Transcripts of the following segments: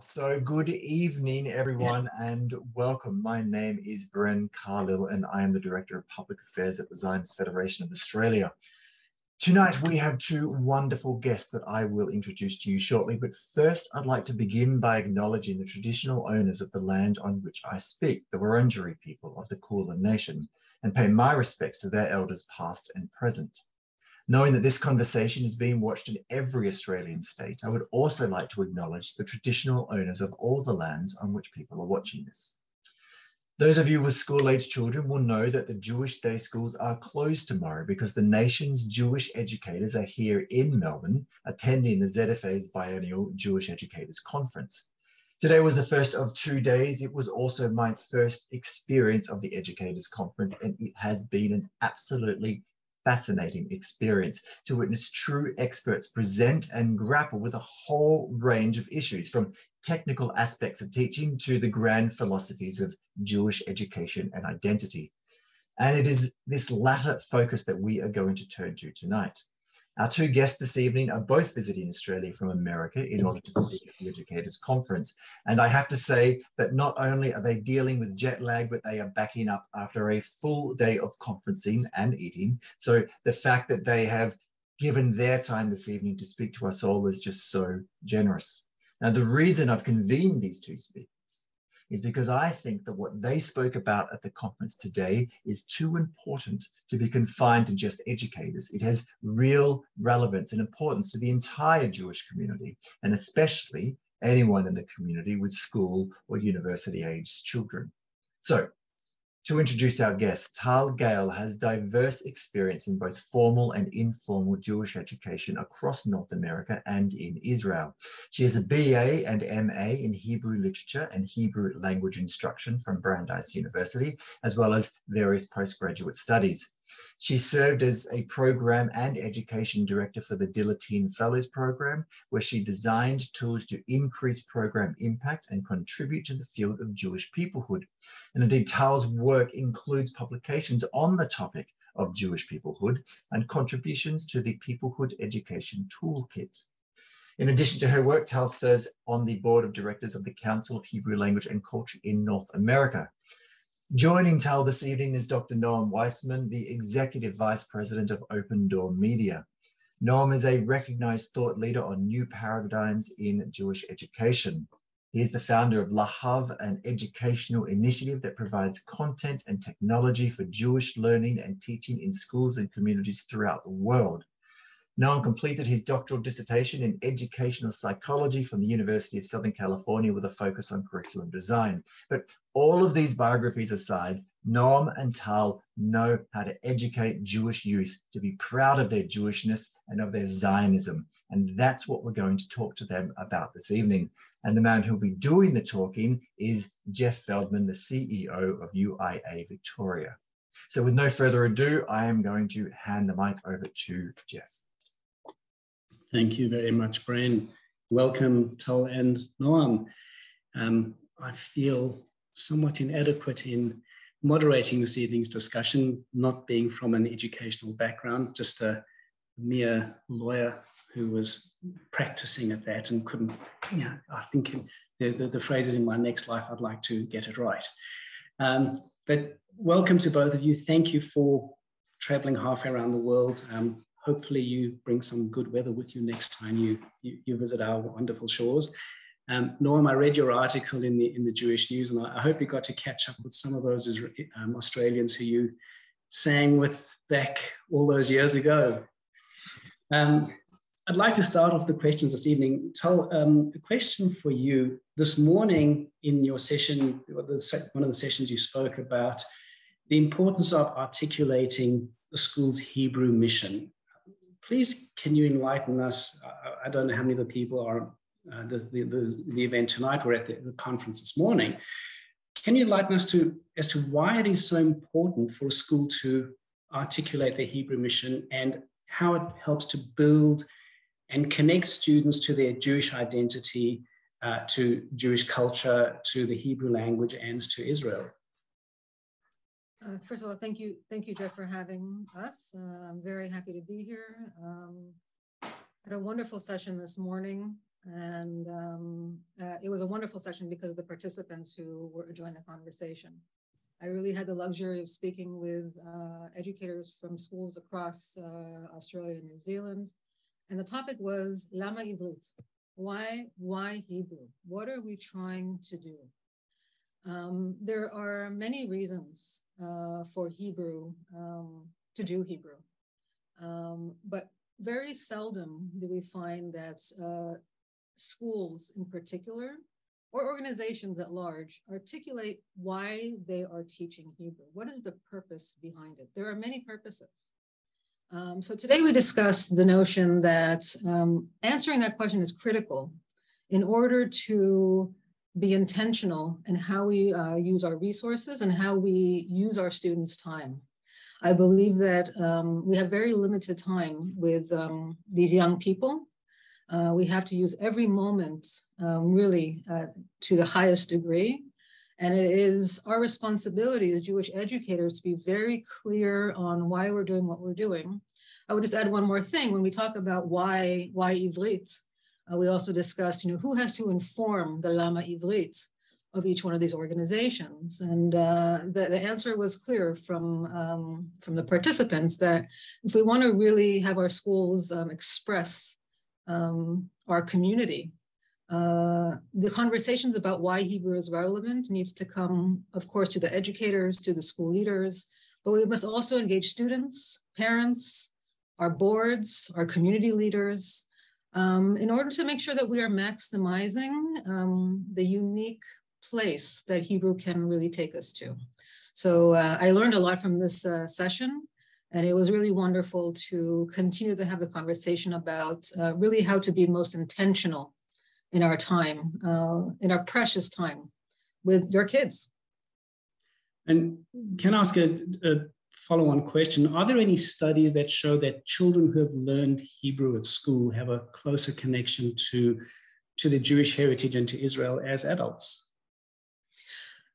So, good evening, everyone, and welcome. My name is Bren Carlill, and I am the Director of Public Affairs at the Zionist Federation of Australia. Tonight, we have two wonderful guests that I will introduce to you shortly. But first, I'd like to begin by acknowledging the traditional owners of the land on which I speak, the Wurundjeri people of the Kulin Nation, and pay my respects to their elders, past and present. Knowing that this conversation is being watched in every Australian state, I would also like to acknowledge the traditional owners of all the lands on which people are watching this. Those of you with school-age children will know that the Jewish day schools are closed tomorrow because the nation's Jewish educators are here in Melbourne attending the ZFA's biennial Jewish Educators Conference. Today was the first of two days. It was also my first experience of the Educators Conference, and it has been an absolutely fascinating experience to witness true experts present and grapple with a whole range of issues from technical aspects of teaching to the grand philosophies of Jewish education and identity. And it is this latter focus that we are going to turn to tonight. Our two guests this evening are both visiting Australia from America in order to speak at the Educators Conference. And I have to say that not only are they dealing with jet lag, but they are backing up after a full day of conferencing and eating. So the fact that they have given their time this evening to speak to us all is just so generous. Now, the reason I've convened these two speakers is because I think that what they spoke about at the conference today is too important to be confined to just educators. It has real relevance and importance to the entire Jewish community, and especially anyone in the community with school or university aged children. So to introduce our guest, Tal Gale has diverse experience in both formal and informal Jewish education across North America and in Israel. She has a BA and MA in Hebrew literature and Hebrew language instruction from Brandeis University, as well as various postgraduate studies. She served as a program and education director for the Diller Teen Fellows Program, where she designed tools to increase program impact and contribute to the field of Jewish peoplehood. And indeed, Tal's work includes publications on the topic of Jewish peoplehood and contributions to the Peoplehood Education Toolkit. In addition to her work, Tal serves on the board of directors of the Council of Hebrew Language and Culture in North America. Joining Tal this evening is Dr. Noam Weissman, the Executive Vice President of OpenDor Media. Noam is a recognized thought leader on new paradigms in Jewish education. He is the founder of Lahav, an educational initiative that provides content and technology for Jewish learning and teaching in schools and communities throughout the world. Noam completed his doctoral dissertation in educational psychology from the University of Southern California with a focus on curriculum design. But all of these biographies aside, Noam and Tal know how to educate Jewish youth to be proud of their Jewishness and of their Zionism. And that's what we're going to talk to them about this evening. And the man who'll be doing the talking is Jeff Feldman, the CEO of UIA Victoria. So with no further ado, I am going to hand the mic over to Jeff. Thank you very much, Brian. Welcome, Tal and Noam. Um, I feel somewhat inadequate in moderating this evening's discussion, not being from an educational background, just a mere lawyer who was practicing at that and couldn't, you know, I think the, the, the phrases in my next life, I'd like to get it right. Um, but welcome to both of you. Thank you for traveling halfway around the world. Um, hopefully you bring some good weather with you next time you, you, you visit our wonderful shores. Um, Noam, I read your article in the in the Jewish News, and I, I hope you got to catch up with some of those um, Australians who you sang with back all those years ago. Um, I'd like to start off the questions this evening. Tal um, a question for you. This morning in your session, one of the sessions you spoke about the importance of articulating the school's Hebrew mission please can you enlighten us? I don't know how many of the people are uh, the, the, the, event tonight or at the, the, conference this morning. Can you enlighten us to as to why it is so important for a school to articulate the Hebrew mission and how it helps to build and connect students to their Jewish identity, uh, to Jewish culture, to the Hebrew language, and to Israel? Uh, first of all, thank you, thank you, Jeff, for having us. Uh, I'm very happy to be here. Um, had a wonderful session this morning. And um, uh, it was a wonderful session because of the participants who were joining the conversation. I really had the luxury of speaking with uh, educators from schools across uh, Australia and New Zealand. And the topic was Lama Ivrit. Why, why Hebrew? What are we trying to do? Um, there are many reasons uh, for Hebrew um, to do Hebrew, um, but very seldom do we find that uh, schools in particular or organizations at large articulate why they are teaching Hebrew. What is the purpose behind it? There are many purposes. Um, so today we discussed the notion that um, answering that question is critical in order to be intentional in how we uh, use our resources and how we use our students' time. I believe that um, we have very limited time with um, these young people. Uh, we have to use every moment um, really uh, to the highest degree. And it is our responsibility as Jewish educators to be very clear on why we're doing what we're doing. I would just add one more thing. When we talk about why, why Ivrit, uh, we also discussed, you know, who has to inform the Lama Ivrit of each one of these organizations. And uh, the, the, answer was clear from, um, from the participants that if we want to really have our schools um, express um, our community, uh, the conversations about why Hebrew is relevant needs to come, of course, to the educators, to the school leaders, but we must also engage students, parents, our boards, our community leaders, um, in order to make sure that we are maximizing um, the unique place that Hebrew can really take us to. So uh, I learned a lot from this uh, session, and it was really wonderful to continue to have the conversation about uh, really how to be most intentional in our time, uh, in our precious time with your kids. And can I ask a, a follow on question. Are there any studies that show that children who have learned Hebrew at school have a closer connection to, to the Jewish heritage and to Israel as adults?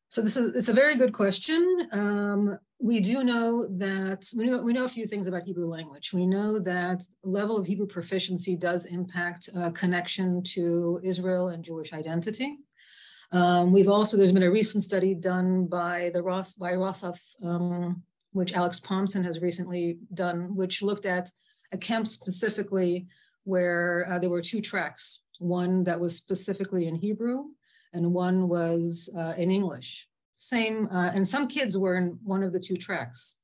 So this is it's a very good question. Um, we do know that we know we know a few things about Hebrew language. We know that level of Hebrew proficiency does impact uh, connection to Israel and Jewish identity. Um, we've also there's been a recent study done by the Ross by Rosov um, which Alex Pomson has recently done, which looked at a camp specifically where uh, there were two tracks, one that was specifically in Hebrew and one was uh, in English. Same, uh, and some kids were in one of the two tracks.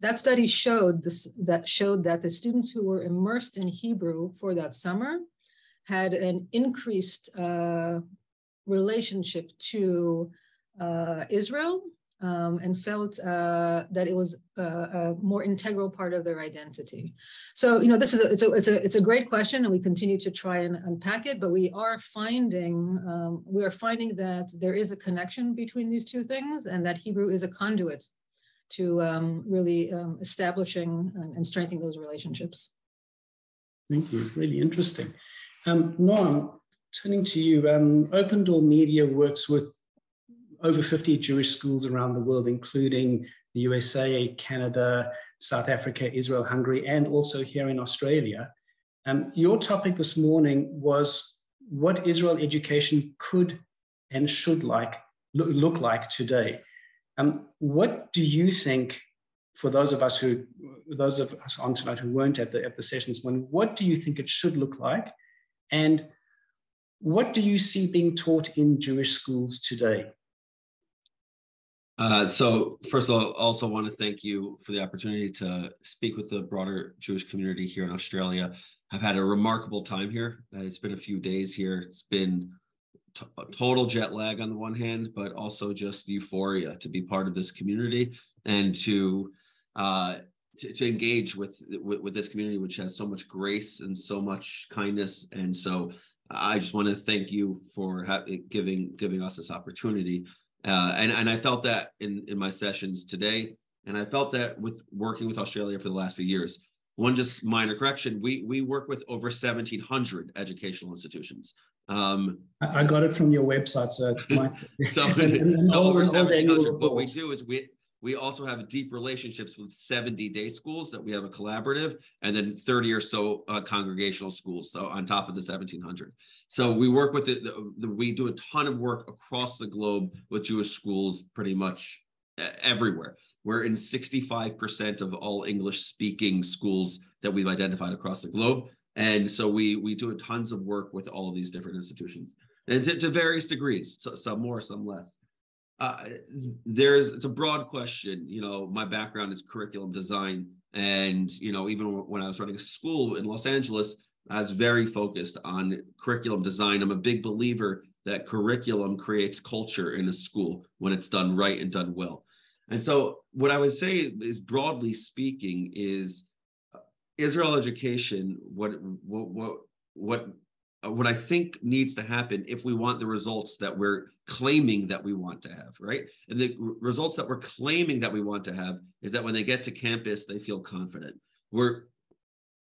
That study showed this, that showed that the students who were immersed in Hebrew for that summer had an increased uh, relationship to uh, Israel um, and felt uh, that it was a, a, more integral part of their identity. So, you know, this is a, it's a it's a it's a great question, and we continue to try and unpack it. But we are finding um, we are finding that there is a connection between these two things, and that Hebrew is a conduit to um, really um, establishing and, strengthening those relationships. Thank you. Really interesting. Um, Noam, turning to you, um, OpenDor Media works with over 50 Jewish schools around the world, including the USA, Canada, South Africa, Israel, Hungary, and also here in Australia. Um, your topic this morning was what Israel education could and should like look, like today. Um, what do you think, for those of us who, those of us on tonight who weren't at the at the sessions, when what do you think it should look like, and what do you see being taught in Jewish schools today? Uh, so first of all, also want to thank you for the opportunity to speak with the broader Jewish community here in Australia. I've had a remarkable time here. Uh, it's been a few days here. It's been t- total jet lag on the one hand, but also just euphoria to be part of this community and to uh, to, to, engage with, with, with this community, which has so much grace and so much kindness. And so I just want to thank you for ha- giving giving us this opportunity. Uh, and and I felt that in in my sessions today, and I felt that with working with Australia for the last few years. One just minor correction: we we work with over 1,700 educational institutions. Um, I got it from your website, so so, and, and so over 1,700. What we do is we We also have deep relationships with 70 day schools that we have a collaborative, and then 30 or so uh, congregational schools. So on top of the 1700. So we work with it. The, the, we do a ton of work across the globe with Jewish schools, pretty much everywhere. We're in 65% of all English speaking schools that we've identified across the globe. And so we we do tons of work with all of these different institutions and to, to various degrees, so, some more, some less. Uh, there's it's a broad question. You know, my background is curriculum design, and you know, even when I was running a school in Los Angeles, I was very focused on curriculum design. I'm a big believer that curriculum creates culture in a school when it's done right and done well. And so, what I would say is, broadly speaking, is uh, Israel education. What what what what what I think needs to happen if we want the results that we're claiming that we want to have, right? And the results that we're claiming that we want to have is that when they get to campus, they feel confident. We're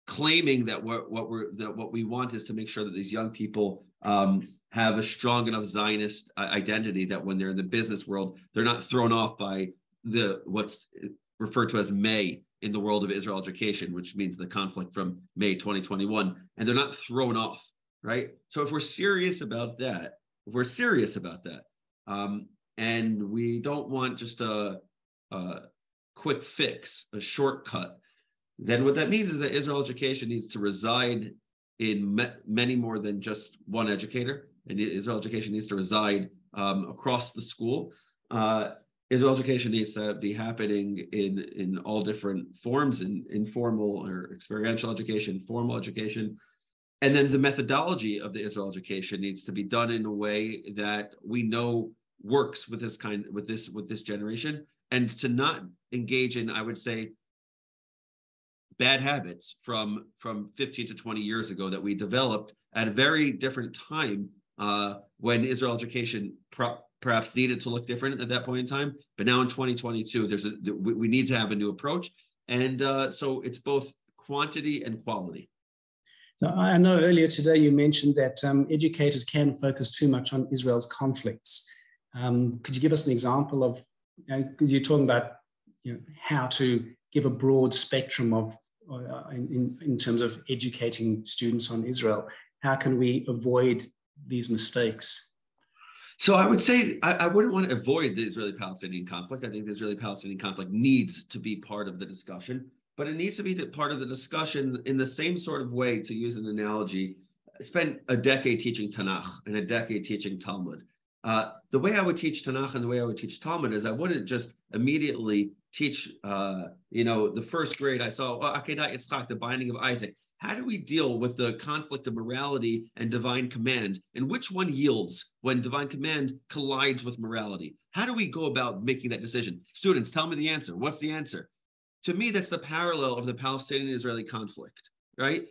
claiming that what, what we're that what we want is to make sure that these young people um, have a strong enough Zionist uh, identity that when they're in the business world, they're not thrown off by the what's referred to as May in the world of Israel education, which means the conflict from May 2021, and they're not thrown off right? So if we're serious about that, if we're serious about that, um, and we don't want just a, a quick fix, a shortcut, then what that means is that Israel education needs to reside in many more than just one educator, and Israel education needs to reside um, across the school. Uh, Israel education needs to be happening in in all different forms, in informal or experiential education, formal education, and then the methodology of the Israel education needs to be done in a way that we know works with this kind with this with this generation. And to not engage in i would say bad habits from from 15 to 20 years ago that we developed at a very different time uh, when israel education pro- perhaps needed to look different at that point in time. But now in 2022 there's a we need to have a new approach. And uh, so it's both quantity and quality so I know earlier today you mentioned that um, educators can focus too much on Israel's conflicts. Um, could you give us an example of, you know, you're talking about you know, how to give a broad spectrum of, uh, in, in terms of educating students on Israel, how can we avoid these mistakes? So I would say I, I, wouldn't want to avoid the Israeli-Palestinian conflict. I think the Israeli-Palestinian conflict needs to be part of the discussion but it needs to be part of the discussion in the same sort of way, to use an analogy. I spent a decade teaching Tanakh and a decade teaching Talmud. Uh, the way I would teach Tanakh and the way I would teach Talmud is I wouldn't just immediately teach, uh, you know, the first grade I saw, oh, Akedat Yitzchak, the binding of Isaac. How do we deal with the conflict of morality and divine command? And which one yields when divine command collides with morality? How do we go about making that decision? Students, tell me the answer. What's the answer? To me, that's the parallel of the Palestinian Israeli conflict, right?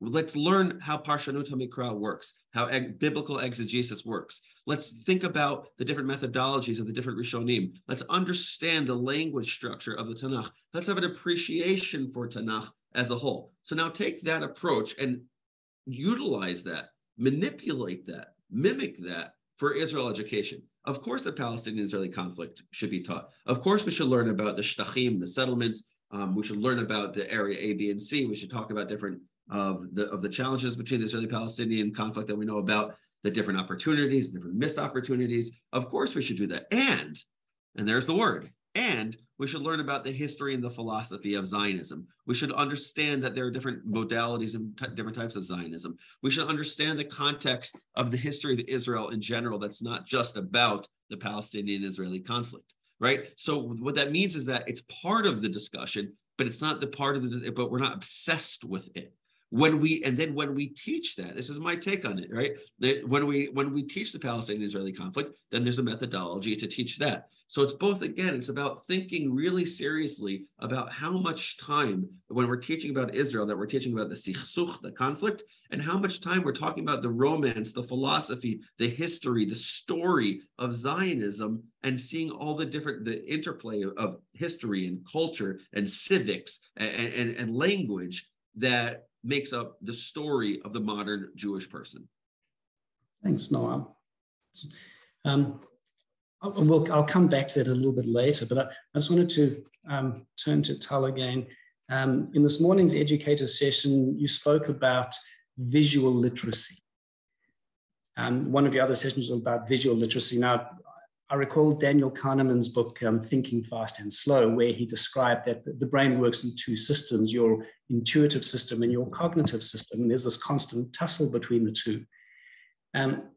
Let's learn how Parshanut HaMikra works, how eg- biblical exegesis works. Let's think about the different methodologies of the different Rishonim. Let's understand the language structure of the Tanakh. Let's have an appreciation for Tanakh as a whole. So now take that approach and utilize that, manipulate that, mimic that for Israel education. Of course, the Palestinian Israeli conflict should be taught. Of course, we should learn about the shtachim, the settlements, um, we should learn about the area A, B, and C. We should talk about different of the of the challenges between the Israeli-Palestinian conflict that we know about, the different opportunities, different missed opportunities. Of course, we should do that. And and there's the word. And we should learn about the history and the philosophy of Zionism. We should understand that there are different modalities and t- different types of Zionism. We should understand the context of the history of Israel in general. That's not just about the Palestinian-Israeli conflict right? So what that means is that it's part of the discussion, but it's not the part of the, but we're not obsessed with it. When we and then when we teach that, this is my take on it, right? That when we when we teach the Palestinian-Israeli conflict, then there's a methodology to teach that. So it's both, again, it's about thinking really seriously about how much time, when we're teaching about Israel, that we're teaching about the sikhsuch, the conflict, and how much time we're talking about the romance, the philosophy, the history, the story of Zionism, and seeing all the different, the interplay of history and culture and civics and, and, and language that makes up the story of the modern Jewish person. Thanks, Noam. Um, I'll, I'll come back to that a little bit later, but I, I just wanted to um, turn to Tal again. Um, in this morning's educator session, you spoke about visual literacy. Um, one of your other sessions was about visual literacy. Now, I recall Daniel Kahneman's book, um, Thinking Fast and Slow, where he described that the brain works in two systems your intuitive system and your cognitive system. And there's this constant tussle between the two. Um,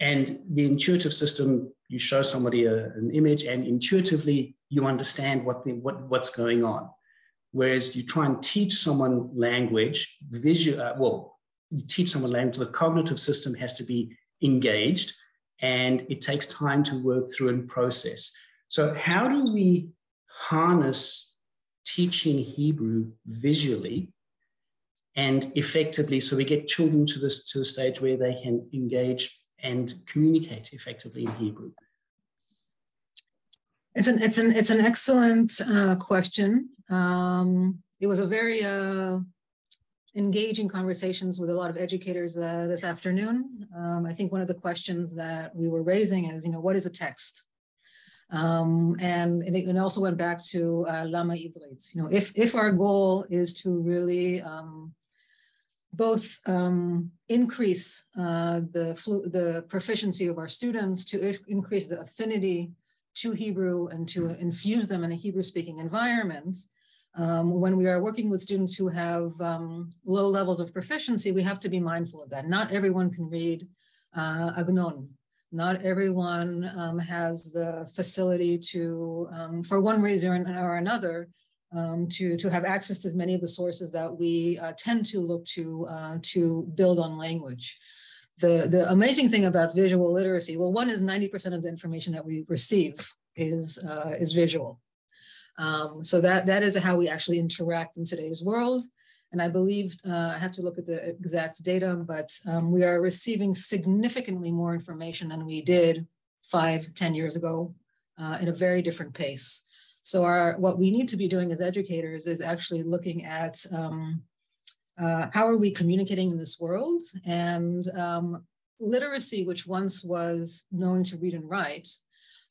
and the intuitive system, you show somebody a, an image, and intuitively you understand what, the, what what's going on. Whereas you try and teach someone language, visual, uh, well, you teach someone language, the cognitive system has to be engaged and it takes time to work through and process. So, how do we harness teaching Hebrew visually and effectively so we get children to this to the stage where they can engage and communicate effectively in Hebrew? It's an it's an it's an excellent uh, question. Um, it was a very uh, engaging conversations with a lot of educators uh, this afternoon. Um, I think one of the questions that we were raising is, you know, what is a text? Um, and, and it also went back to uh, Lama Ivrit. You know, if, if our goal is to really um, both um, increase uh, the, the proficiency of our students, to increase the affinity to Hebrew and to infuse them in a Hebrew speaking environment, um, when we are working with students who have um, low levels of proficiency, we have to be mindful of that. Not everyone can read uh, Agnon. Not everyone um, has the facility to, um, for one reason or another, um, to, to have access to many of the sources that we uh, tend to look to uh, to build on language. The, the amazing thing about visual literacy, well, one is 90% of the information that we receive is, uh, is visual. Um, so that, that is how we actually interact in today's world. And I believe, uh, I have to look at the exact data, but um, we are receiving significantly more information than we did five, ten years ago uh, in a very different pace. So our, what we need to be doing as educators is actually looking at um, uh, how are we communicating in this world and um, literacy, which once was known to read and write,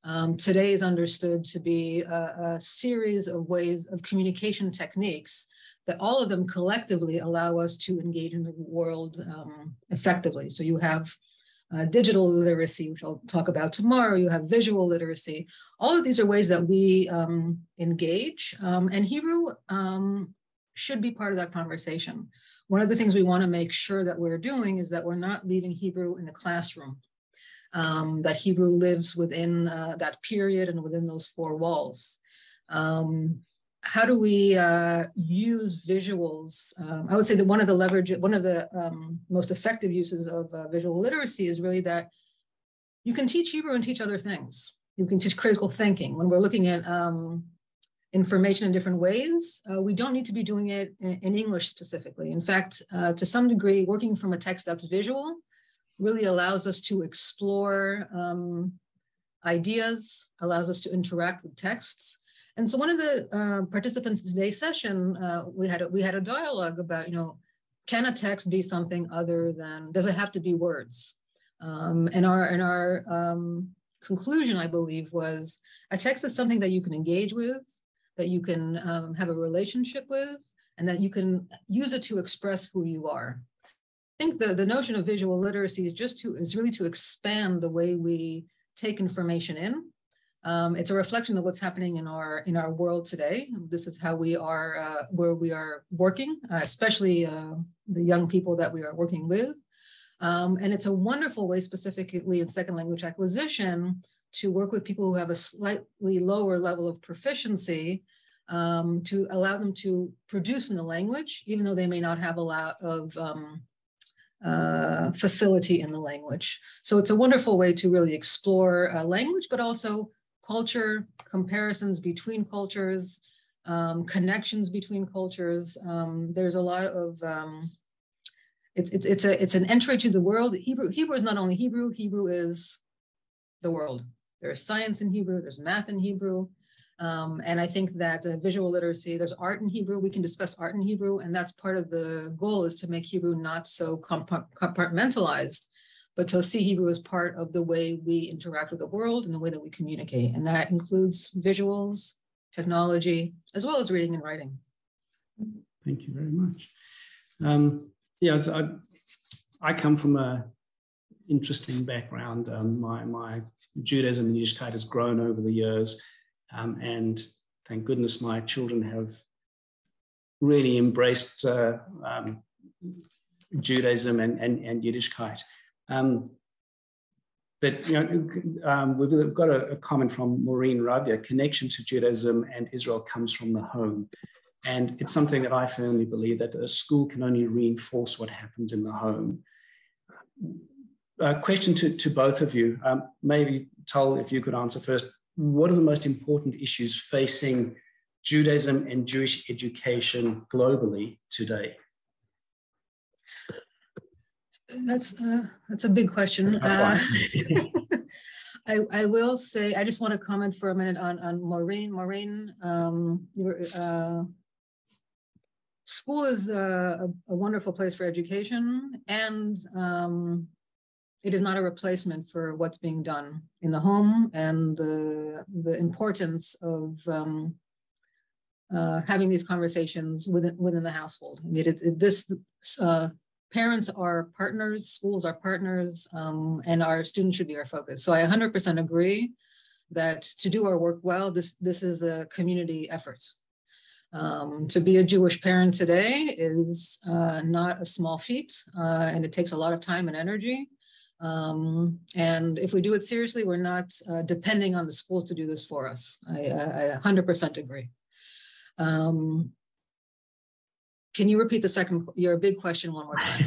um, today is understood to be a, a, series of ways of communication techniques that all of them collectively allow us to engage in the world um, effectively. So you have uh, digital literacy, which I'll talk about tomorrow. You have visual literacy. All of these are ways that we um, engage, um, and Hebrew um, should be part of that conversation. One of the things we want to make sure that we're doing is that we're not leaving Hebrew in the classroom um, that Hebrew lives within uh, that period and within those four walls. Um, how do we uh, use visuals? Um, I would say that one of the leverage, one of the um, most effective uses of uh, visual literacy is really that you can teach Hebrew and teach other things. You can teach critical thinking. When we're looking at um, information in different ways, uh, we don't need to be doing it in, in English specifically. In fact, uh, to some degree, working from a text that's visual really allows us to explore um, ideas, allows us to interact with texts. And so one of the uh, participants in today's session, uh, we, had a, we had a dialogue about, you know, can a text be something other than, does it have to be words? Um, and our, and our um, conclusion, I believe, was a text is something that you can engage with, that you can um, have a relationship with, and that you can use it to express who you are I think the, the notion of visual literacy is just to is really to expand the way we take information in. Um, it's a reflection of what's happening in our in our world today. This is how we are uh, where we are working, uh, especially uh, the young people that we are working with. Um, and it's a wonderful way, specifically in second language acquisition, to work with people who have a slightly lower level of proficiency um, to allow them to produce in the language, even though they may not have a lot of um, uh, facility in the language. So it's a wonderful way to really explore uh, language, but also culture, comparisons between cultures, um, connections between cultures. Um, there's a lot of, um, it's, it's, it's, a, it's an entry to the world. Hebrew, Hebrew is not only Hebrew, Hebrew is the world. There's science in Hebrew, there's math in Hebrew, um, and I think that uh, visual literacy, there's art in Hebrew, we can discuss art in Hebrew, and that's part of the goal is to make Hebrew not so compartmentalized, but to see Hebrew as part of the way we interact with the world and the way that we communicate. And that includes visuals, technology, as well as reading and writing. Thank you very much. Um, yeah, I, I come from a interesting background. Um, my, my Judaism and Yiddishkeit has grown over the years. Um, and thank goodness my children have really embraced uh, um, Judaism and, and, and Yiddishkeit. Um, but you know, um, we've got a, a, comment from Maureen Rabia, connection to Judaism and Israel comes from the home. And it's something that I firmly believe that a school can only reinforce what happens in the home. A question to, to both of you, um, maybe Tal, if you could answer first, what are the most important issues facing Judaism and Jewish education globally today? That's uh, that's a big question. Uh, I, I will say I just want to comment for a minute on on Maureen. Maureen, um, uh, school is a, a, wonderful place for education, and um, it is not a replacement for what's being done in the home and the the importance of um, uh, having these conversations within within the household. I mean, it, it, this uh, parents are partners, schools are partners, um, and our students should be our focus. So I 100% agree that to do our work well, this, this is a community effort. Um, to be a Jewish parent today is uh, not a small feat, uh, and it takes a lot of time and energy. Um, and if we do it seriously, we're not uh, depending on the schools to do this for us. I, I, I 100% agree. Um, can you repeat the second, your big question one more time?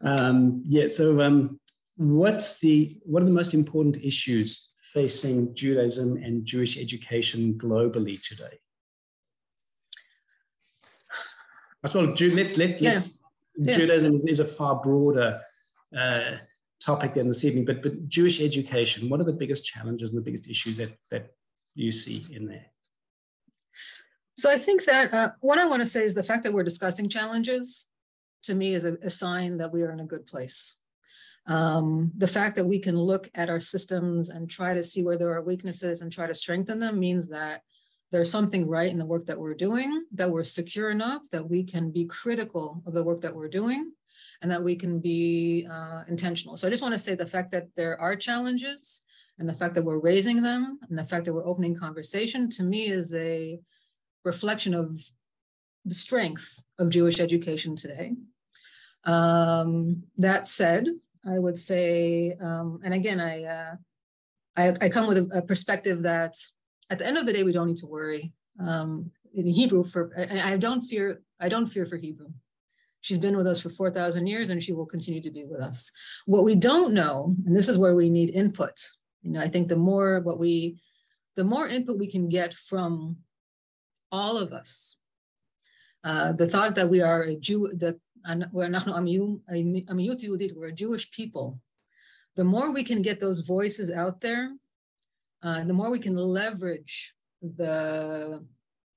um, yeah, so um, what's the, what are the most important issues facing Judaism and Jewish education globally today? I suppose let, let, yeah. let's, yeah. Judaism is, is, a far broader uh, topic than this evening, but, but Jewish education, what are the biggest challenges and the biggest issues that, that you see in there? So I think that uh, what I want to say is the fact that we're discussing challenges to me is a, a sign that we are in a good place. Um, the fact that we can look at our systems and try to see where there are weaknesses and try to strengthen them means that there's something right in the work that we're doing, that we're secure enough that we can be critical of the work that we're doing and that we can be uh, intentional. So I just want to say the fact that there are challenges and the fact that we're raising them and the fact that we're opening conversation to me is a reflection of the strength of Jewish education today. Um, that said, I would say, um, and again, I, uh, I, I come with a, a, perspective that at the end of the day, we don't need to worry. Um, in Hebrew, for I, I, don't fear, I don't fear for Hebrew. She's been with us for 4,000 years and she will continue to be with us. What we don't know, and this is where we need input. You know, I think the more what we, the more input we can get from all of us. Uh, the thought that we are a Jew, that we're a Jewish people, the more we can get those voices out there, uh, the more we can leverage the,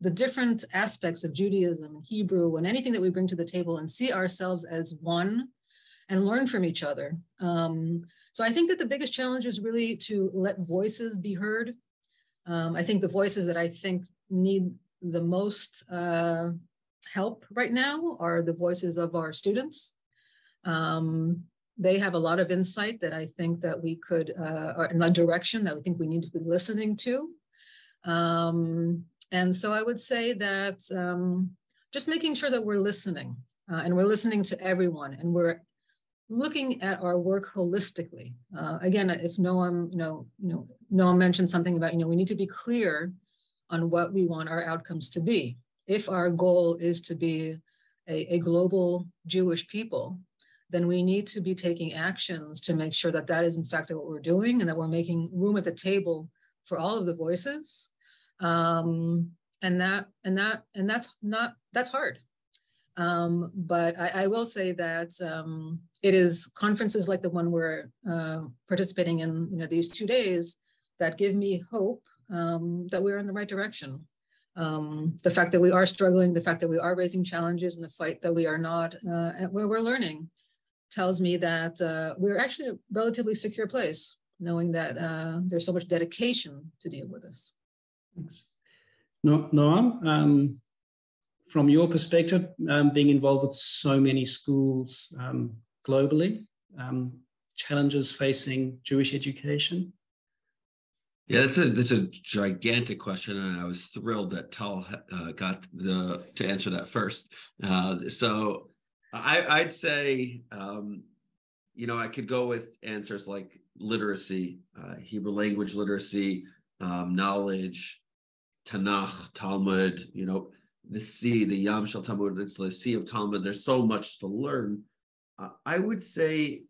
the different aspects of Judaism, Hebrew, and anything that we bring to the table and see ourselves as one and learn from each other. Um, so I think that the biggest challenge is really to let voices be heard. Um, I think the voices that I think need the most uh, help right now are the voices of our students. Um, they have a lot of insight that I think that we could, uh, or in a direction that I think we need to be listening to. Um, and so I would say that um, just making sure that we're listening uh, and we're listening to everyone and we're looking at our work holistically. Uh, again, if Noam, you know, you know, Noam mentioned something about, you know, we need to be clear on what we want our outcomes to be. If our goal is to be a, a global Jewish people, then we need to be taking actions to make sure that that is in fact what we're doing and that we're making room at the table for all of the voices. Um, and that and that and that's not that's hard. Um, but I, I, will say that um, it is conferences like the one we're uh, participating in, you know, these two days that give me hope um, that we're in the right direction. Um, the fact that we are struggling, the fact that we are raising challenges, and the fight that we are not, uh, where we're learning. tells me that uh, we're actually a relatively secure place, knowing that uh, there's so much dedication to deal with this. Thanks. No, Noam, um, from your perspective, um, being involved with so many schools um, globally, um, challenges facing Jewish education? Yeah, that's a that's a gigantic question, and I was thrilled that Tal uh, got the to answer that first. Uh, so I, I'd say, um, you know, I could go with answers like literacy, uh, Hebrew language literacy, um, knowledge, Tanakh, Talmud. You know, the sea, the Yam Shel Talmud. It's the sea of Talmud. There's so much to learn. Uh, I would say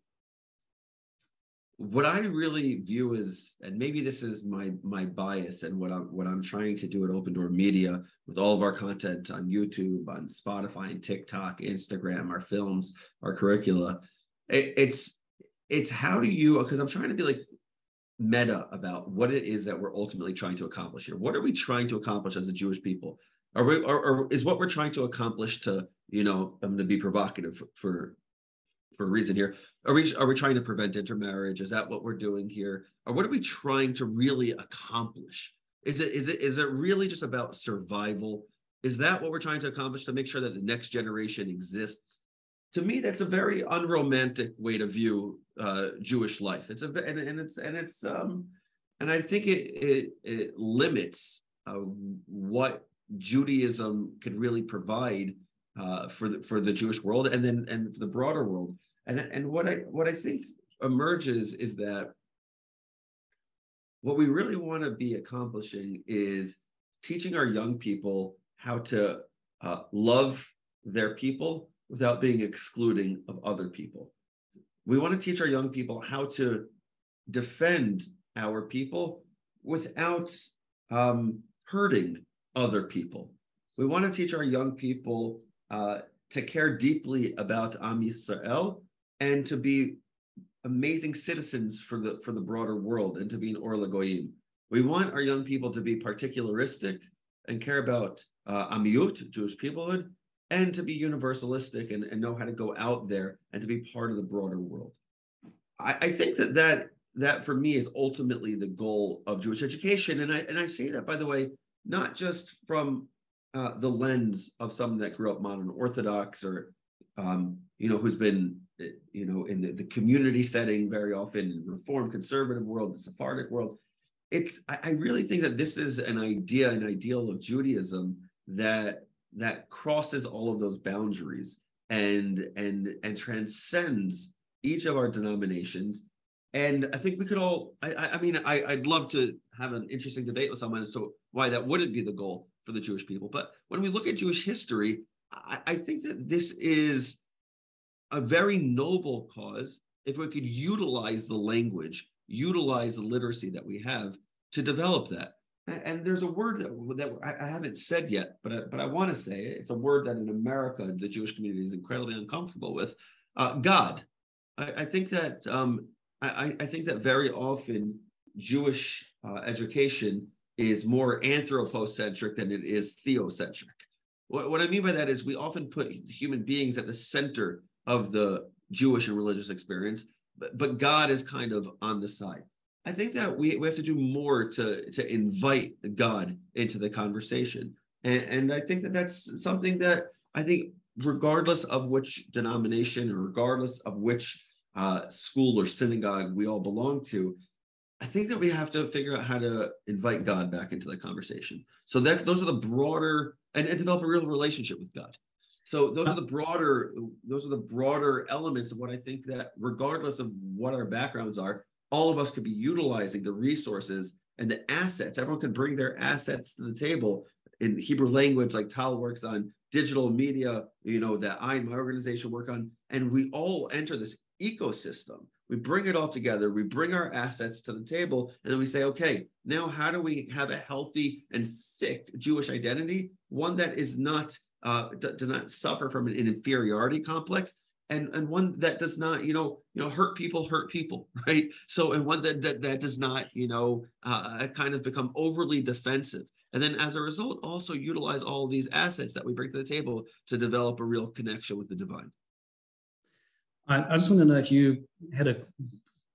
what I really view is, and maybe this is my my bias and what I'm what I'm trying to do at OpenDor Media with all of our content on YouTube, on Spotify, and TikTok, Instagram, our films, our curricula. It, it's it's how do you because I'm trying to be like meta about what it is that we're ultimately trying to accomplish here. What are we trying to accomplish as a Jewish people? Are we or, is what we're trying to accomplish to you know I'm going to be provocative for, for for a reason here. Are we are we trying to prevent intermarriage? Is that what we're doing here? Or what are we trying to really accomplish? Is it is it is it really just about survival? Is that what we're trying to accomplish to make sure that the next generation exists? To me, that's a very unromantic way to view uh, Jewish life. It's a and, and it's and it's um and I think it it, it limits uh, what Judaism could really provide uh, for the for the Jewish world and then and the broader world. And, and what I what I think emerges is that what we really want to be accomplishing is teaching our young people how to uh, love their people without being excluding of other people. We want to teach our young people how to defend our people without um, hurting other people. We want to teach our young people uh, to care deeply about Am Yisrael and to be amazing citizens for the for the broader world and to be an Or LaGoyim. We want our young people to be particularistic and care about uh, Amiyut, Jewish peoplehood, and to be universalistic and, and know how to go out there and to be part of the broader world. I, I think that, that that for me is ultimately the goal of Jewish education. And I and I say that by the way, not just from uh, the lens of someone that grew up modern Orthodox or um, you know who's been you know, in the, the community setting very often, in reform conservative world, the Sephardic world. It's I, I really think that this is an idea, an ideal of Judaism that that crosses all of those boundaries and and and transcends each of our denominations and I think we could all, I, I mean, I, I'd love to have an interesting debate with someone as to why that wouldn't be the goal for the Jewish people. But when we look at Jewish history, I, I think that this is a very noble cause if we could utilize the language, utilize the literacy that we have to develop that. And there's a word that, that I haven't said yet, but I, but I want to say it. It's a word that in America the Jewish community is incredibly uncomfortable with. Uh, God. I, I, think that um, I, I, think that very often Jewish uh, education is more anthropocentric than it is theocentric. What, what I mean by that is we often put human beings at the center of the Jewish and religious experience, but, but God is kind of on the side. I think that we, we have to do more to, to invite God into the conversation. And, and I think that that's something that I think, regardless of which denomination or regardless of which uh, school or synagogue we all belong to, I think that we have to figure out how to invite God back into the conversation. So that those are the broader and, and develop a real relationship with God. So those uh are the broader those are the broader elements of what I think that regardless of what our backgrounds are, all of us could be utilizing the resources and the assets. Everyone can bring their assets to the table in Hebrew language, like Tal works on digital media, you know, that I and my organization work on, and we all enter this ecosystem. We bring it all together, we bring our assets to the table, and then we say, okay, now how do we have a healthy and thick Jewish identity? One that is not uh, does not suffer from an inferiority complex. And and one that does not you know you know hurt people hurt people right? So and one that that, that does not you know uh, kind of become overly defensive. And then as a result also utilize all these assets that we bring to the table to develop a real connection with the divine. I, I just want to know if you had a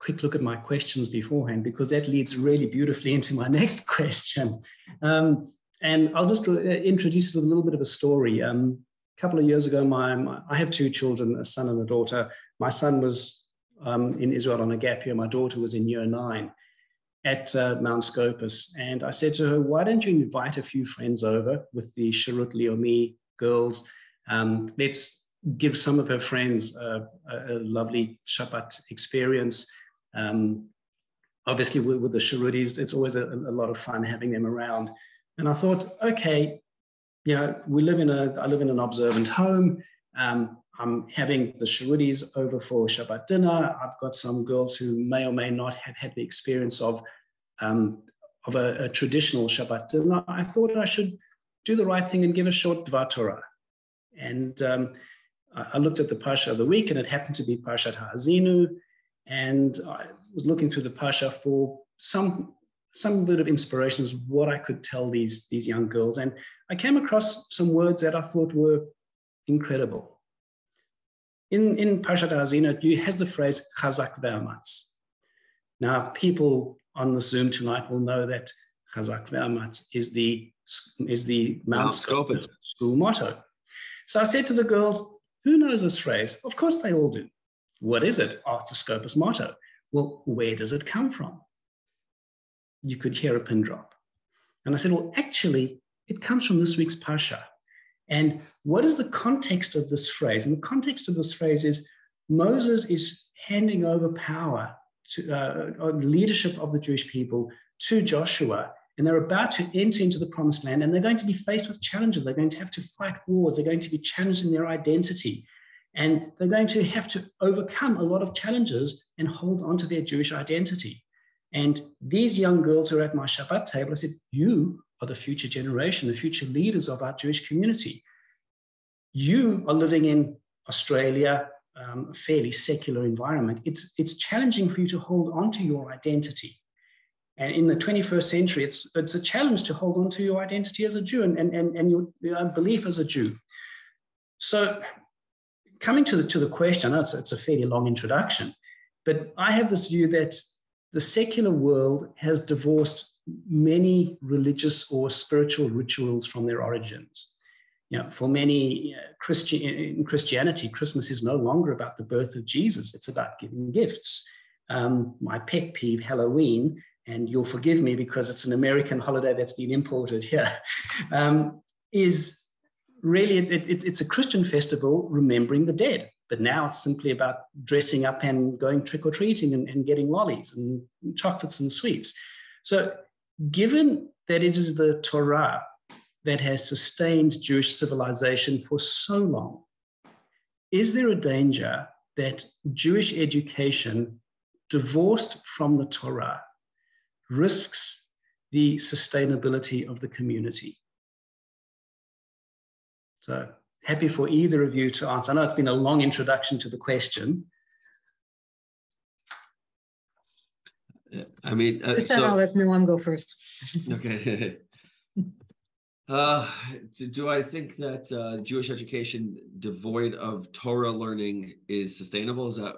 quick look at my questions beforehand, because that leads really beautifully into my next question. Um, and I'll just uh, introduce it with a little bit of a story. Um, a couple of years ago, my, my, I have two children, a son and a daughter. My son was um, in Israel on a gap year. My daughter was in year nine at uh, Mount Scopus. And I said to her, why don't you invite a few friends over with the Sherut Leumi girls? Um, let's give some of her friends a, a, a lovely Shabbat experience. Um, obviously, with, with, the Sharutis, it's always a, a, lot of fun having them around. And I thought, okay, you know, we live in a, I live in an observant home. Um, I'm having the Sharutis over for Shabbat dinner. I've got some girls who may or may not have had the experience of, um, of a, a, traditional Shabbat dinner. I thought I should do the right thing and give a short Dvar Torah. And um, I, looked at the Parsha of the week, and it happened to be Parshat Ha'azinu. And I was looking through the Parsha for some some bit of inspiration as what I could tell these, these young girls. And I came across some words that I thought were incredible in, in Parshat Ha'azinu, you has the phrase chazak ve'amatz. Now, people on the Zoom tonight will know that chazak ve'amatz is the, is the Mount, Mount Scopus school motto. So I said to the girls, who knows this phrase? Of course they all do. What is it? Oh, it's a Scopus motto. Well, where does it come from? You could hear a pin drop. And I said, well, actually, it comes from this week's Parsha. And what is the context of this phrase? And the context of this phrase is Moses is handing over power to uh, leadership of the Jewish people to Joshua, and they're about to enter into the promised land, and they're going to be faced with challenges. They're going to have to fight wars. They're going to be challenged in their identity, and they're going to have to overcome a lot of challenges and hold on to their Jewish identity. And these young girls who are at my Shabbat table, I said, You are the future generation, the future leaders of our Jewish community. You are living in Australia, um, a fairly secular environment. It's, it's challenging for you to hold on to your identity. And in the 21st century, it's, it's a challenge to hold on to your identity as a Jew and, and, and, and your, your belief as a Jew. So, coming to the, to the question, I know it's, it's a fairly long introduction, but I have this view that the secular world has divorced many religious or spiritual rituals from their origins. You know, for many uh, in Christianity, Christmas is no longer about the birth of Jesus; it's about giving gifts. Um, my pet peeve, Halloween, and you'll forgive me because it's an American holiday that's been imported here, um, is really it, it, it's a Christian festival remembering the dead. But now it's simply about dressing up and going trick or treating and, and getting lollies and chocolates and sweets. So given that it is the Torah that has sustained Jewish civilization for so long, is there a danger that Jewish education, divorced from the Torah, risks the sustainability of the community? So, happy for either of you to answer. I know it's been a long introduction to the question, I mean, uh, this time so, I'll let Noam go first. okay. Uh, do I think that uh, Jewish education devoid of Torah learning is sustainable? Is that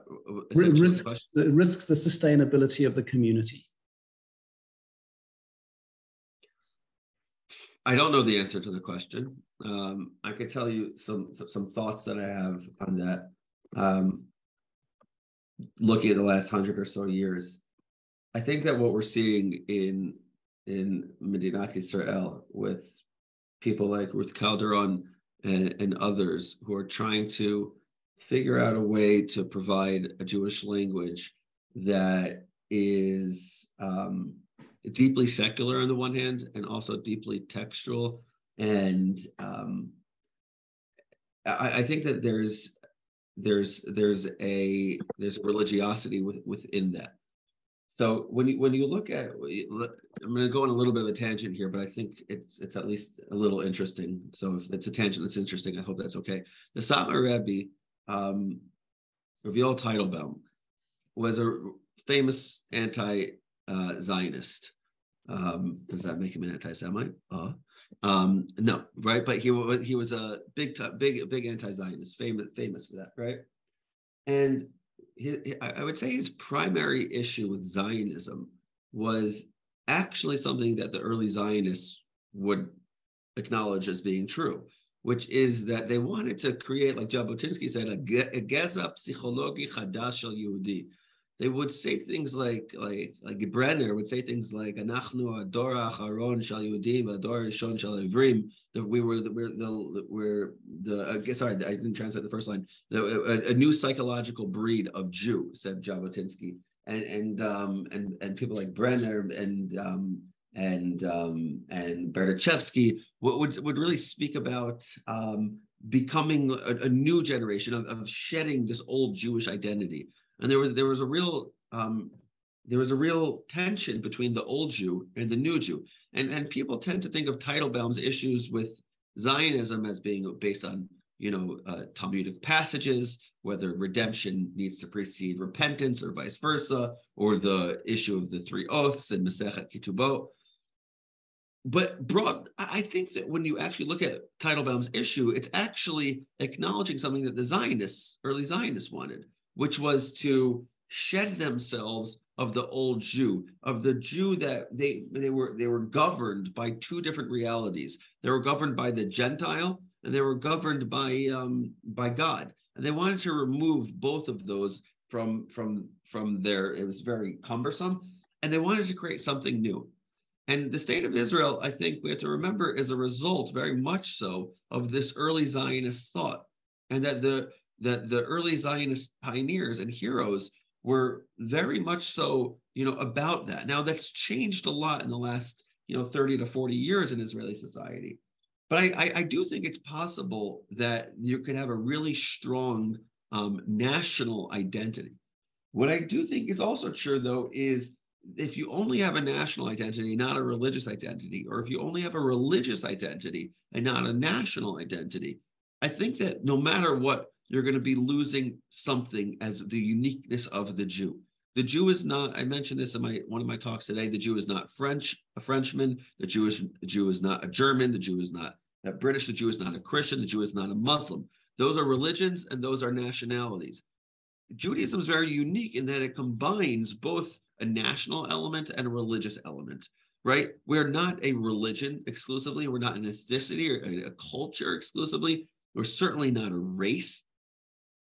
risks the, risks the sustainability of the community? I don't know the answer to the question. Um, I could tell you some some thoughts that I have on that. Um, looking at the last hundred or so years, I think that what we're seeing in in Medinat Israel with people like Ruth Calderon and, and others who are trying to figure out a way to provide a Jewish language that is um, deeply secular on the one hand and also deeply textual. And um, I, I, think that there's there's there's a there's religiosity with, within that. So when you when you look at, I'm going to go on a little bit of a tangent here, but I think it's it's at least a little interesting. So if it's a tangent that's interesting, I hope that's okay. The Satmar Rebbe, um, Rav Yoel Teitelbaum, was a famous anti-Zionist. Uh, um, does that make him an anti-Semite? Uh, um, no, right? But he he was a big big big anti-Zionist, famous famous for that, right? And his, I would say his primary issue with Zionism was actually something that the early Zionists would acknowledge as being true, which is that they wanted to create, like Jabotinsky said, a, a geza psychologi chadash Yehudi. They would say things like, like, like Brenner would say things like, "Anachnu ador acharon shel Yehudim, ador rishon shel Ivrim." That we were, we're the, we're the. Uh, sorry, I didn't translate the first line. The, a, a, new psychological breed of Jew, said Jabotinsky, and and um and and people like Brenner and um and um, and Berdichevsky would would really speak about um, becoming a, a, new generation of, of, shedding this old Jewish identity. And there was there was a real um, there was a real tension between the old Jew and the new Jew. And and people tend to think of Teitelbaum's issues with Zionism as being based on you know uh, Talmudic passages, whether redemption needs to precede repentance or vice versa, or the issue of the three oaths in Masechet Ketubot but broad, I think that when you actually look at Teitelbaum's issue, it's actually acknowledging something that the Zionists, early Zionists wanted, which was to shed themselves of the old Jew, of the Jew that they they were they were governed by two different realities. They were governed by the Gentile and they were governed by um, by God. And they wanted to remove both of those from from from their it was very cumbersome and they wanted to create something new and the state of Israel, I think we have to remember, is a result very much so of this early Zionist thought. And that the that the early Zionist pioneers and heroes were very much so, you know, about that. Now that's changed a lot in the last, you know, 30 to 40 years in Israeli society. But I, I, I do think it's possible that you could have a really strong um, national identity. What I do think is also true, though, is if you only have a national identity, not a religious identity, or if you only have a religious identity and not a national identity, I think that no matter what, you're going to be losing something as the uniqueness of the Jew. The Jew is not, I mentioned this in my one of my talks today, the Jew is not French, a Frenchman, the Jewish the Jew is not a German, the Jew is not a British, the Jew is not a Christian, the Jew is not a Muslim. Those are religions and those are nationalities. Judaism is very unique in that it combines both a national element and a religious element, right? We're not a religion exclusively. We're not an ethnicity or a culture exclusively. We're certainly not a race.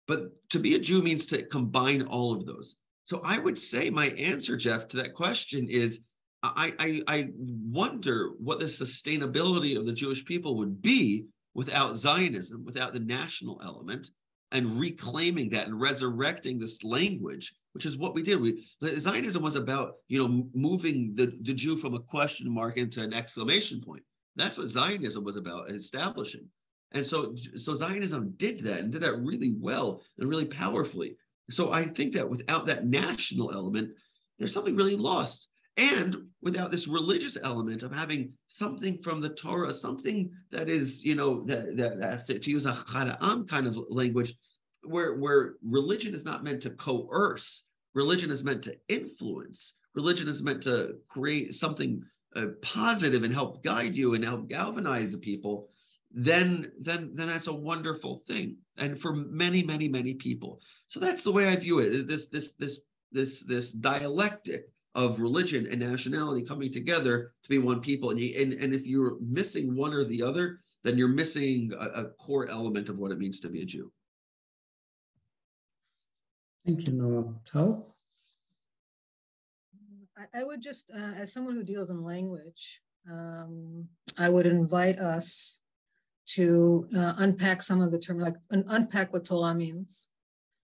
But to be a Jew means to combine all of those. So I would say my answer, Jeff, to that question is I, I, I wonder what the sustainability of the Jewish people would be without Zionism, without the national element, and reclaiming that and resurrecting this language which is what we did. We Zionism was about you know moving the, the Jew from a question mark into an exclamation point. That's what Zionism was about establishing. And so so Zionism did that and did that really well and really powerfully. So I think that without that national element, there's something really lost. And without this religious element of having something from the Torah, something that is, you know, that, that, that to use a chara'am kind of language, where where religion is not meant to coerce Religion is meant to influence. Religion is meant to create something uh, positive and help guide you and help galvanize the people. Then, then, then that's a wonderful thing, and for many, many, many people. So that's the way I view it. This, this, this, this, this dialectic of religion and nationality coming together to be one people. And, you, and, and if you're missing one or the other, then you're missing a, a core element of what it means to be a Jew. Thank you, Noam. Tal? I, I would just, uh, as someone who deals in language, um, I would invite us to uh, unpack some of the terms, like un unpack what Torah means,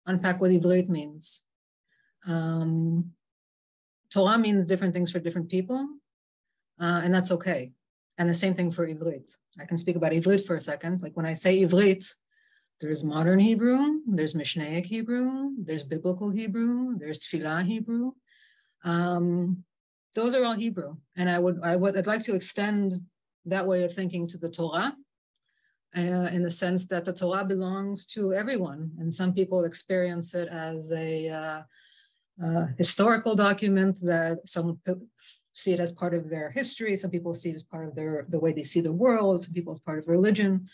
unpack what Ivrit means. Um, Torah means different things for different people, uh, and that's okay. And the same thing for Ivrit. I can speak about Ivrit for a second. Like when I say Ivrit, there's modern Hebrew, there's Mishnaic Hebrew, there's biblical Hebrew, there's Tefillah Hebrew. Um, those are all Hebrew, and I would I would I'd like to extend that way of thinking to the Torah, uh, in the sense that the Torah belongs to everyone, and some people experience it as a uh, uh, historical document that some see it as part of their history. Some people see it as part of their the way they see the world. Some people as part of religion.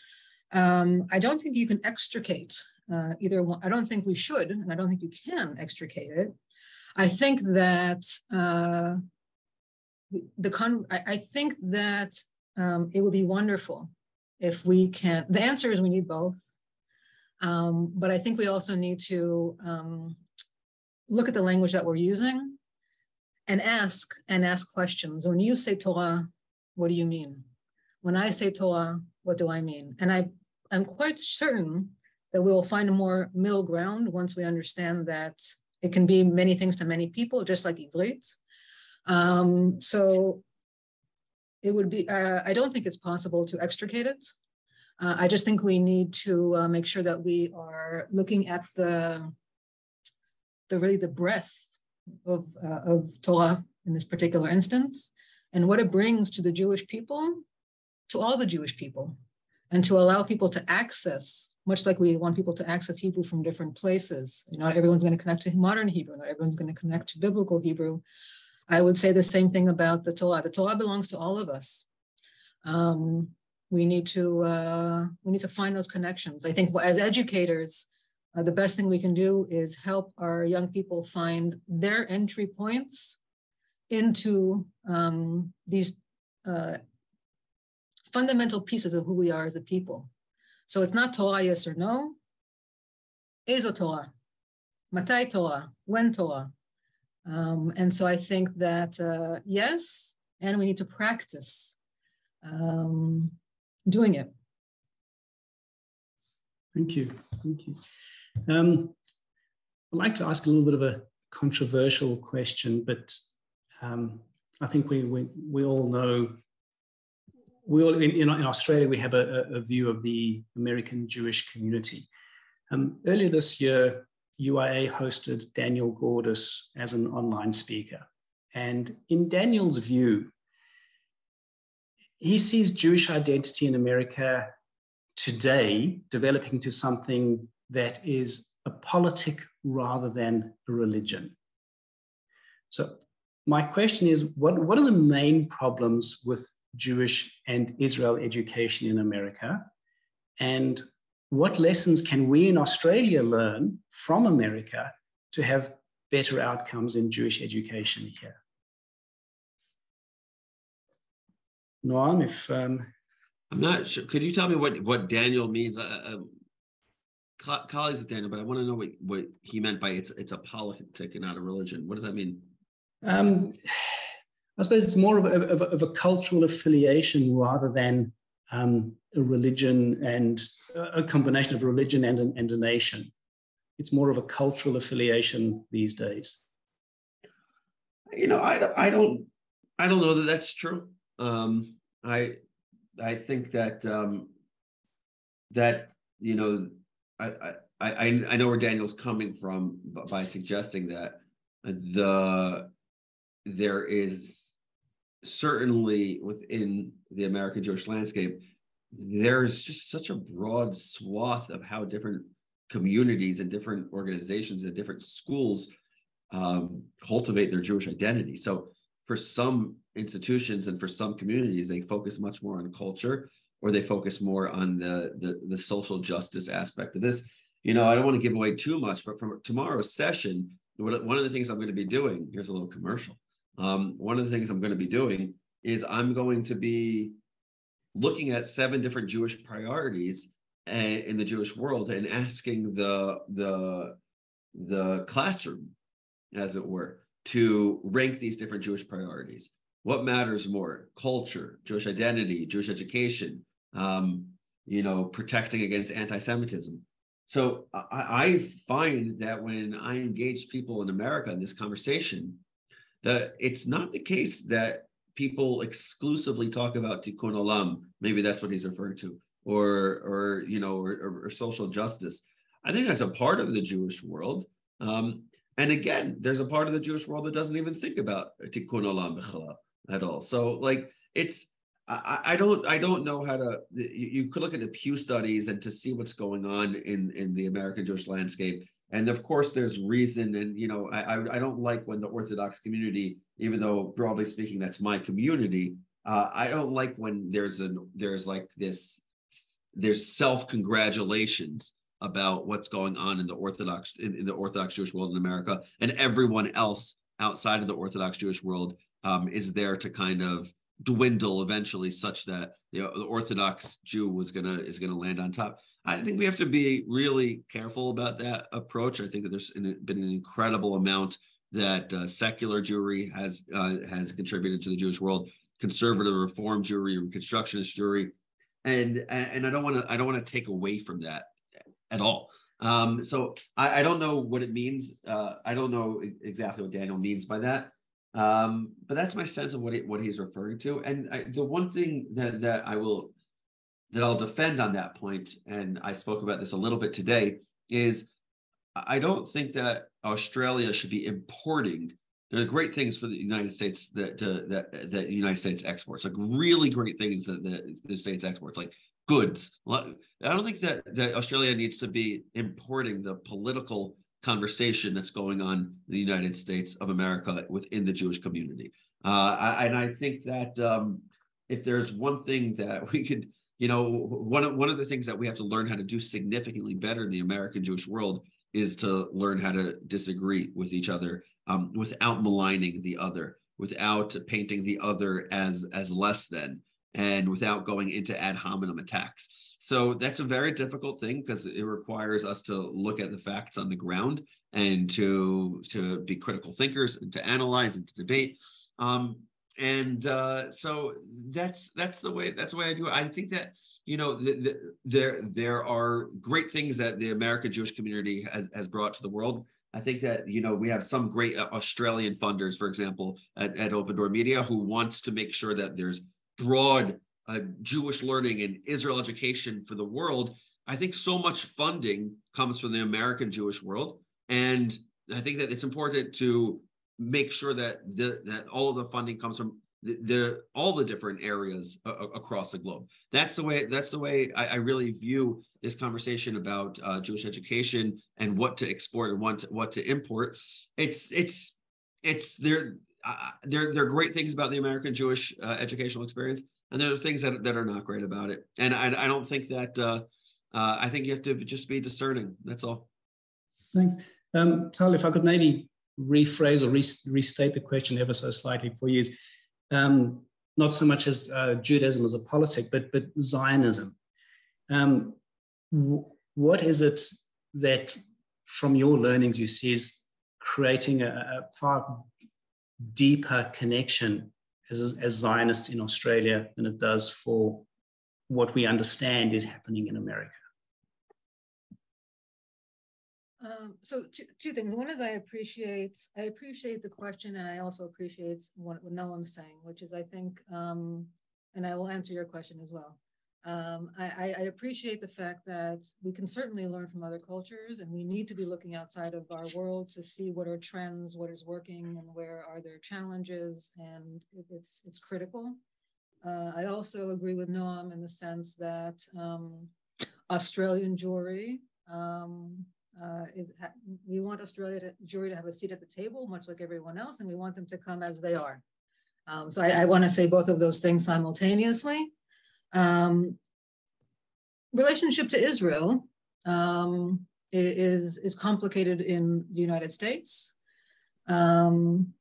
Um, I don't think you can extricate uh, either one, I don't think we should, and I don't think you can extricate it. I think that uh, the con, I, I think that um, it would be wonderful if we can, the answer is we need both. Um, but I think we also need to um, look at the language that we're using and ask and ask questions. When you say Torah, what do you mean? When I say Torah, what do I mean? And I I'm quite certain that we will find a more middle ground once we understand that it can be many things to many people, just like Ivrit. Um, so it would be, uh, I don't think it's possible to extricate it. Uh, I just think we need to uh, make sure that we are looking at the, the really the breadth of, uh, of Torah in this particular instance and what it brings to the Jewish people, to all the Jewish people, and to allow people to access, much like we want people to access Hebrew from different places. Not everyone's going to connect to modern Hebrew, not everyone's going to connect to biblical Hebrew. I would say the same thing about the Torah. The Torah belongs to all of us. Um, we need to uh, we need to find those connections. I think as educators, uh, the best thing we can do is help our young people find their entry points into um, these uh, fundamental pieces of who we are as a people. So it's not Torah, yes or no. Ezo Torah, Matai Torah, when Torah. Um, and so I think that uh, yes, and we need to practice um, doing it. Thank you. Thank you. Um, I'd like to ask a little bit of a controversial question, but um, I think we, we, we all know, we all, in, in, Australia, we have a, a, view of the American Jewish community. Um, earlier this year, UIA hosted Daniel Gordis as an online speaker. And in Daniel's view, he sees Jewish identity in America today developing to something that is a politic rather than a religion. So, my question is what, what are the main problems with Jewish and Israel education in America? And what lessons can we in Australia learn from America to have better outcomes in Jewish education here? Noam, if um, I'm not sure, could you tell me what what Daniel means? Uh, uh, colleagues with Daniel, but I want to know what, what he meant by it's it's a politic and not a religion. What does that mean? Um, I suppose it's more of a, of, of a cultural affiliation rather than um, a religion and a combination of religion and, and a nation. It's more of a cultural affiliation these days. You know, I, I don't I don't know that that's true. Um, I I think that um, that you know I, I I I know where Daniel's coming from by suggesting that the there is certainly within the American Jewish landscape, there's just such a broad swath of how different communities and different organizations and different schools um, cultivate their Jewish identity. So for some institutions and for some communities, they focus much more on culture or they focus more on the, the, the social justice aspect of this. You know, I don't want to give away too much, but from tomorrow's session, one of the things I'm going to be doing, here's a little commercial um, one of the things I'm going to be doing is I'm going to be looking at seven different Jewish priorities in the Jewish world and asking the the the classroom, as it were, to rank these different Jewish priorities. What matters more? Culture, Jewish identity, Jewish education, um, you know, protecting against anti-Semitism. So I, I find that when I engage people in America in this conversation, that it's not the case that people exclusively talk about tikkun olam. Maybe that's what he's referring to, or or you know, or, or, or social justice. I think that's a part of the Jewish world. Um, and again, there's a part of the Jewish world that doesn't even think about tikkun olam at all. So like it's I, don't I don't know how to you, you could look at the Pew studies and to see what's going on in in the American Jewish landscape and of course there's reason and you know I, I don't like when the orthodox community even though broadly speaking that's my community uh, i don't like when there's an there's like this there's self congratulations about what's going on in the Orthodox in, in the Orthodox Jewish world in America, and everyone else outside of the Orthodox Jewish world um, is there to kind of dwindle eventually, such that you know, the Orthodox Jew was gonna is gonna land on top. I think we have to be really careful about that approach. I think that there's been an incredible amount that uh, secular Jewry has uh, has contributed to the Jewish world, conservative Reform Jewry, Reconstructionist Jewry, and and I don't want to I don't want to take away from that at all. Um, so I, I, don't know what it means. Uh, I don't know exactly what Daniel means by that. Um, but that's my sense of what he, what he's referring to. And I, the one thing that that I will that I'll defend on that point, and I spoke about this a little bit today, is I don't think that Australia should be importing. There are great things for the United States that uh, that that the United States exports, like really great things that the, the states exports, like goods. I don't think that that Australia needs to be importing the political conversation that's going on in the United States of America within the Jewish community. Uh, I, and I think that um, if there's one thing that we could, you know, one of, one of the things that we have to learn how to do significantly better in the American Jewish world is to learn how to disagree with each other um, without maligning the other, without painting the other as as less than, and without going into ad hominem attacks. So that's a very difficult thing because it requires us to look at the facts on the ground and to to be critical thinkers and to analyze and to debate. Um, and uh, so that's that's the way that's the way I do it. I think that you know the, the, there there are great things that the American Jewish community has has brought to the world. I think that you know we have some great uh, Australian funders, for example, at, at OpenDor Media, who wants to make sure that there's broad uh, Jewish learning and Israel education for the world, I think so much funding comes from the American Jewish world, and I think that it's important to make sure that the that all of the funding comes from the, the all the different areas uh, across the globe. That's the way. That's the way I, I really view this conversation about uh, Jewish education and what to export and what to, what to import. It's it's it's there. Uh, there, there are great things about the American Jewish uh, educational experience and there are things that, that are not great about it. And I, I don't think that, uh, uh, I think you have to just be discerning. That's all. Thanks. Um, Tal, if I could maybe rephrase or re- restate the question ever so slightly for you. Um, not so much as uh, Judaism as a politic, but, but Zionism. Um, w- what is it that, from your learnings, you see is creating a, a far deeper connection as, as Zionists in Australia than it does for what we understand is happening in America. Um, so two, two things. One is I appreciate I appreciate the question, and I also appreciate what, what Noam's saying, which is I think, um, and I will answer your question as well. Um, I, I, appreciate the fact that we can certainly learn from other cultures and we need to be looking outside of our world to see what are trends, what is working and where are there challenges and it's, it's critical. Uh, I also agree with Noam in the sense that um, Australian Jewry um, uh, is we want Australia to, Jewry to have a seat at the table, much like everyone else, and we want them to come as they are. Um, so I, I want to say both of those things simultaneously. Um, relationship to Israel um, is, is complicated in the United States. Um,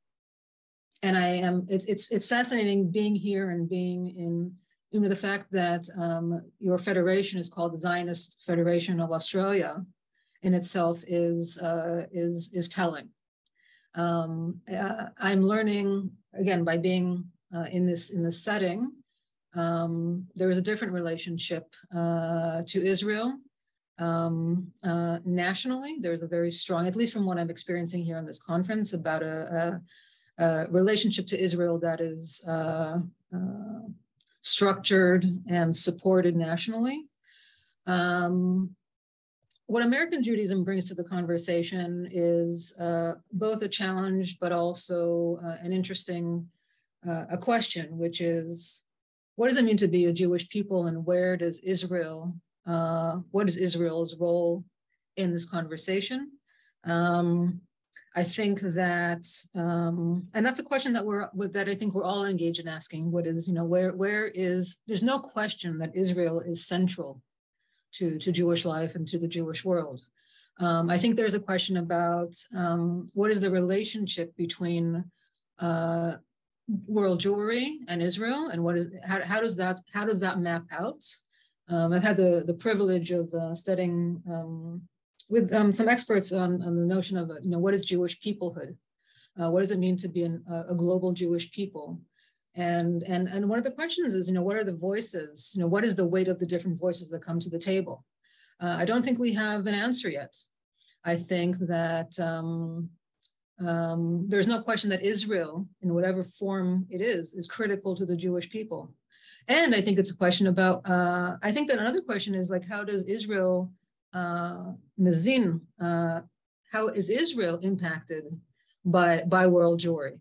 and I am, it's, it's, it's fascinating being here and being in, you know, the fact that um, your federation is called the Zionist Federation of Australia in itself is, uh, is, is telling. Um, uh, I'm learning, again, by being uh, in, this, in this setting, um, there is a different relationship uh, to Israel. Um, uh, nationally, there's a very strong, at least from what I'm experiencing here on this conference, about a, a, a relationship to Israel that is uh, uh structured and supported nationally. Um, what American Judaism brings to the conversation is uh, both a challenge, but also uh, an interesting a question, which is what does it mean to be a Jewish people and where does Israel, uh, what is Israel's role in this conversation? Um, I think that, um, and that's a question that we're that I think we're all engaged in asking. What is, you know, where where is? There's no question that Israel is central to, to Jewish life and to the Jewish world. Um, I think there's a question about um, what is the relationship between uh, world Jewry and Israel, and what is how, how does that how does that map out? Um, I've had the the privilege of uh, studying um, with um, some experts on, on the notion of you know what is Jewish peoplehood, uh, what does it mean to be an, a global Jewish people, and and and one of the questions is you know what are the voices, you know what is the weight of the different voices that come to the table. Uh, I don't think we have an answer yet. I think that um, um, there's no question that Israel, in whatever form it is, is critical to the Jewish people. And I think it's a question about, uh, I think that another question is like, how does Israel, uh, uh, how is Israel impacted by, by world Jewry?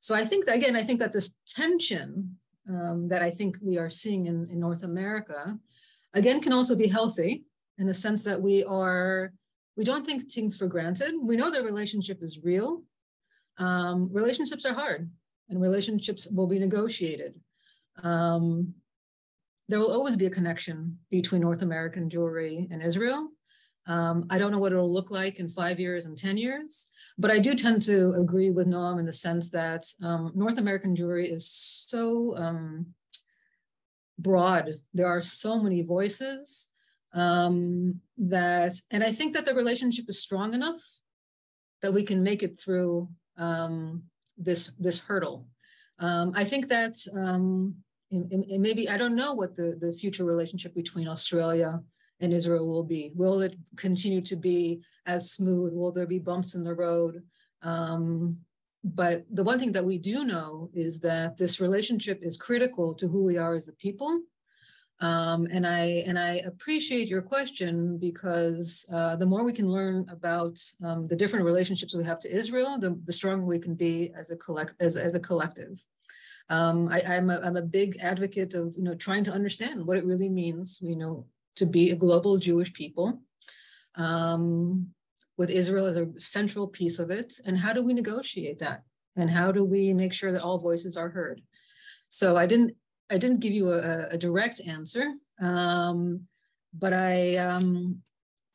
So I think, that, again, I think that this tension um, that I think we are seeing in, in North America, again, can also be healthy in the sense that we are we don't think things for granted. We know the relationship is real. Um, relationships are hard and relationships will be negotiated. Um, there will always be a connection between North American Jewry and Israel. Um, I don't know what it'll look like in five years and 10 years, but I do tend to agree with Noam in the sense that um, North American Jewry is so um, broad. There are so many voices um, that, and I think that the relationship is strong enough that we can make it through um, this this hurdle. Um, I think that maybe I don't know what the the future relationship between Australia and Israel will be. Will it continue to be as smooth? Will there be bumps in the road? Um, but the one thing that we do know is that this relationship is critical to who we are as a people um, and I and I appreciate your question because uh, the more we can learn about um, the different relationships we have to Israel, the, the stronger we can be as a collect as, as a collective. Um, I, am a, I'm a big advocate of you know trying to understand what it really means, you know, to be a global Jewish people, um, with Israel as a central piece of it, and how do we negotiate that, and how do we make sure that all voices are heard. So I didn't I didn't give you a, a direct answer, um, but I, um,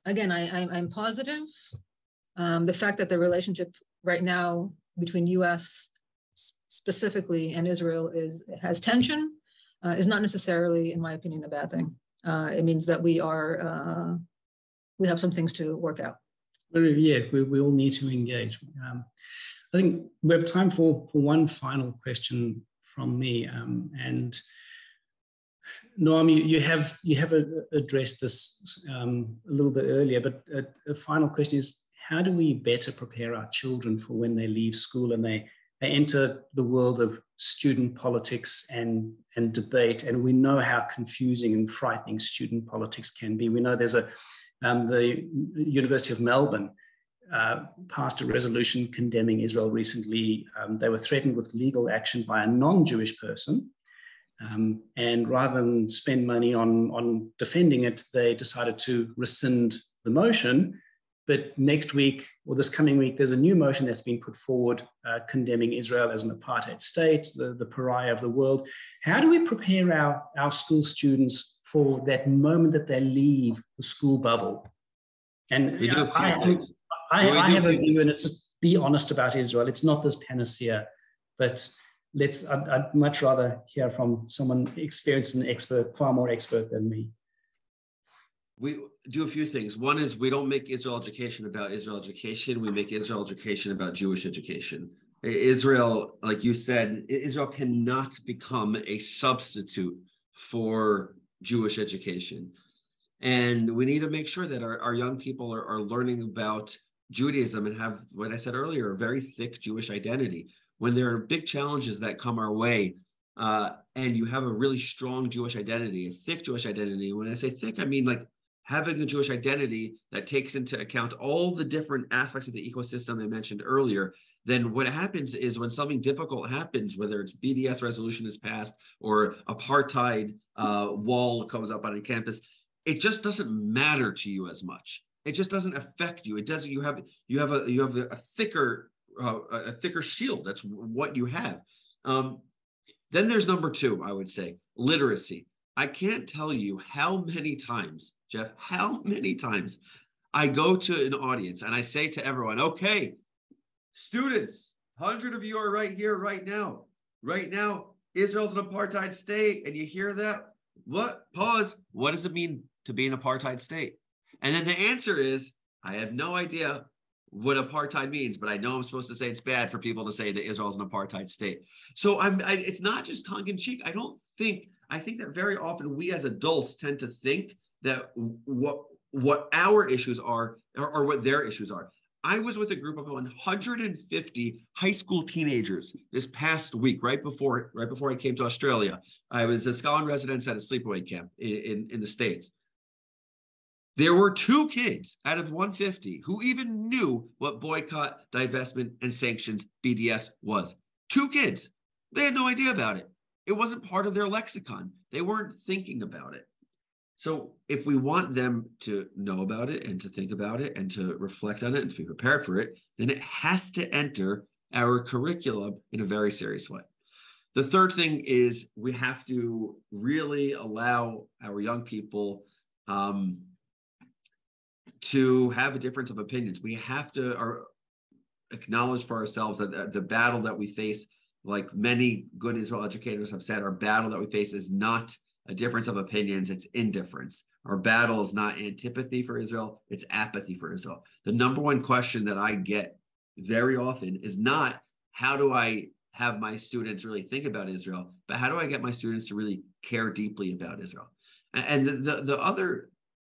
again, I, I, am positive. Um, the fact that the relationship right now between U.S. specifically and Israel is has tension uh, is not necessarily, in my opinion, a bad thing. Uh, it means that we are uh, we have some things to work out. Yeah, we, we all need to engage. Um, I think we have time for, for one final question from me. Um, and Noam, you, you have you have addressed this um, a little bit earlier, but a, a, final question is: How do we better prepare our children for when they leave school and they they enter the world of student politics and and debate? And we know how confusing and frightening student politics can be. We know there's a um, the University of Melbourne uh, passed a resolution condemning Israel recently. Um, they were threatened with legal action by a non Jewish person. Um, and rather than spend money on, on defending it, they decided to rescind the motion. But next week, or this coming week, there's a new motion that's been put forward uh, condemning Israel as an apartheid state, the, the pariah of the world. How do we prepare our, our school students for that moment that they leave the school bubble? And I, I, I have a view, and it's just be honest about Israel. It's not this panacea, but let's. I'd, I'd much rather hear from someone experienced and expert, far more expert than me. We do a few things. One is we don't make Israel education about Israel education. We make Israel education about Jewish education. Israel, like you said, Israel cannot become a substitute for Jewish education. And we need to make sure that our, our young people are, are learning about Judaism and have what I said earlier, a very thick Jewish identity. When there are big challenges that come our way, uh, and you have a really strong Jewish identity, a thick Jewish identity. When I say thick, I mean like having a Jewish identity that takes into account all the different aspects of the ecosystem I mentioned earlier. Then what happens is when something difficult happens, whether it's BDS resolution is passed or apartheid uh, wall comes up on a campus, it just doesn't matter to you as much it just doesn't affect you. It doesn't. You have you have a you have a thicker uh, a thicker shield. That's what you have. Um, then there's number two. I would say literacy. I can't tell you how many times, Jeff, how many times I go to an audience and I say to everyone, okay, students, 100 of you are right here, right now. Right now, Israel's an apartheid state. And you hear that? What? Pause. What does it mean to be an apartheid state? And then the answer is, I have no idea what apartheid means, but I know I'm supposed to say it's bad for people to say that Israel's an apartheid state. So I'm. I, it's not just tongue in cheek. I don't think. I think that very often we as adults tend to think that what what our issues are or, or what their issues are. I was with a group of 150 high school teenagers this past week, right before right before I came to Australia. I was a scholar in residence at a sleepaway camp in, in, in the States. There were two kids out of 150 who even knew what boycott, divestment, and sanctions BDS was. Two kids. They had no idea about it. It wasn't part of their lexicon. They weren't thinking about it. So if we want them to know about it and to think about it and to reflect on it and to be prepared for it, then it has to enter our curriculum in a very serious way. The third thing is we have to really allow our young people um, to have a difference of opinions. We have to our, acknowledge for ourselves that the battle that we face, like many good Israel educators have said, our battle that we face is not a difference of opinions, it's indifference. Our battle is not antipathy for Israel, it's apathy for Israel. The number one question that I get very often is not how do I have my students really think about Israel, but how do I get my students to really care deeply about Israel? And the, the, the other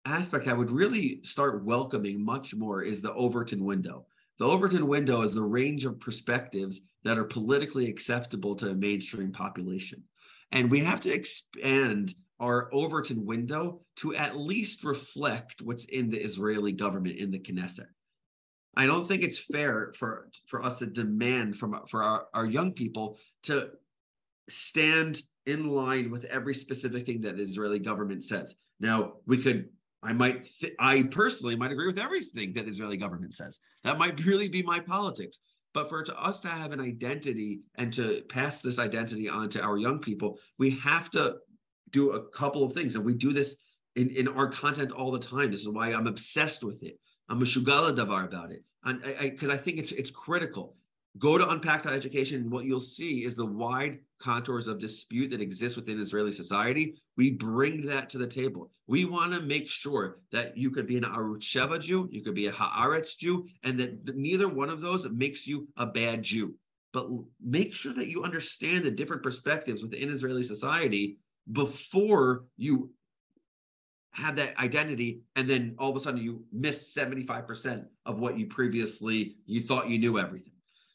aspect I would really start welcoming much more is the Overton window. The Overton window is the range of perspectives that are politically acceptable to a mainstream population. And we have to expand our Overton window to at least reflect what's in the Israeli government in the Knesset. I don't think it's fair for, for us to demand from for our, our young people to stand in line with every specific thing that the Israeli government says. Now, we could I might, th- I personally might agree with everything that the Israeli government says. That might really be my politics. But for to us to have an identity and to pass this identity on to our young people, we have to do a couple of things. And we do this in, in our content all the time. This is why I'm obsessed with it. I'm a shugala davar about it. And I because I, I think it's it's critical. Go to Unpacked Education, and what you'll see is the wide contours of dispute that exists within Israeli society. We bring that to the table. We want to make sure that you could be an Arutz Sheva Jew, you could be a Haaretz Jew, and that neither one of those makes you a bad Jew. But make sure that you understand the different perspectives within Israeli society before you have that identity and then all of a sudden you miss 75% of what you previously you thought you knew everything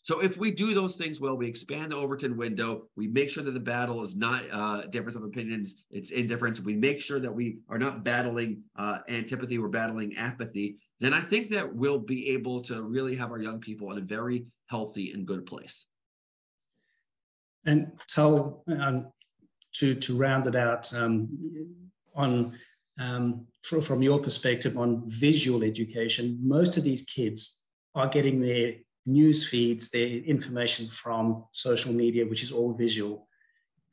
so if we do those things well, we expand the Overton window, we make sure that the battle is not uh, difference of opinions, it's indifference. We make sure that we are not battling uh, antipathy, we're battling apathy. Then I think that we'll be able to really have our young people in a very healthy and good place. And Tal um, to to round it out um, on um, from, from your perspective on visual education, most of these kids are getting their news feeds, their information from social media, which is all visual.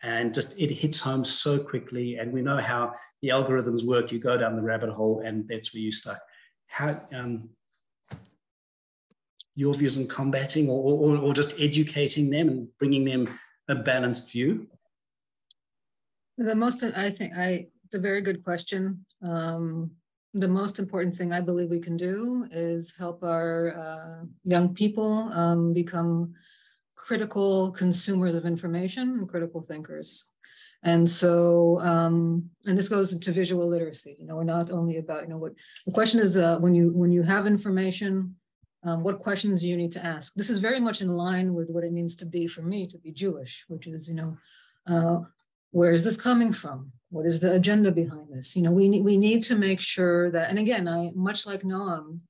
And just it hits home so quickly. And we know how the algorithms work. You go down the rabbit hole, and that's where you start. How um, your views on combating or, or, or just educating them and bringing them a balanced view? The most, I think, I it's a very good question. Um, the most important thing I believe we can do is help our uh, young people um, become critical consumers of information and critical thinkers. And so, um, and this goes into visual literacy. You know, we're not only about, you know, what the question is uh, when you when you have information, um, what questions do you need to ask? This is very much in line with what it means to be for me to be Jewish, which is, you know, uh, where is this coming from? What is the agenda behind this? You know, we need we need to make sure that, and again, I much like Noam,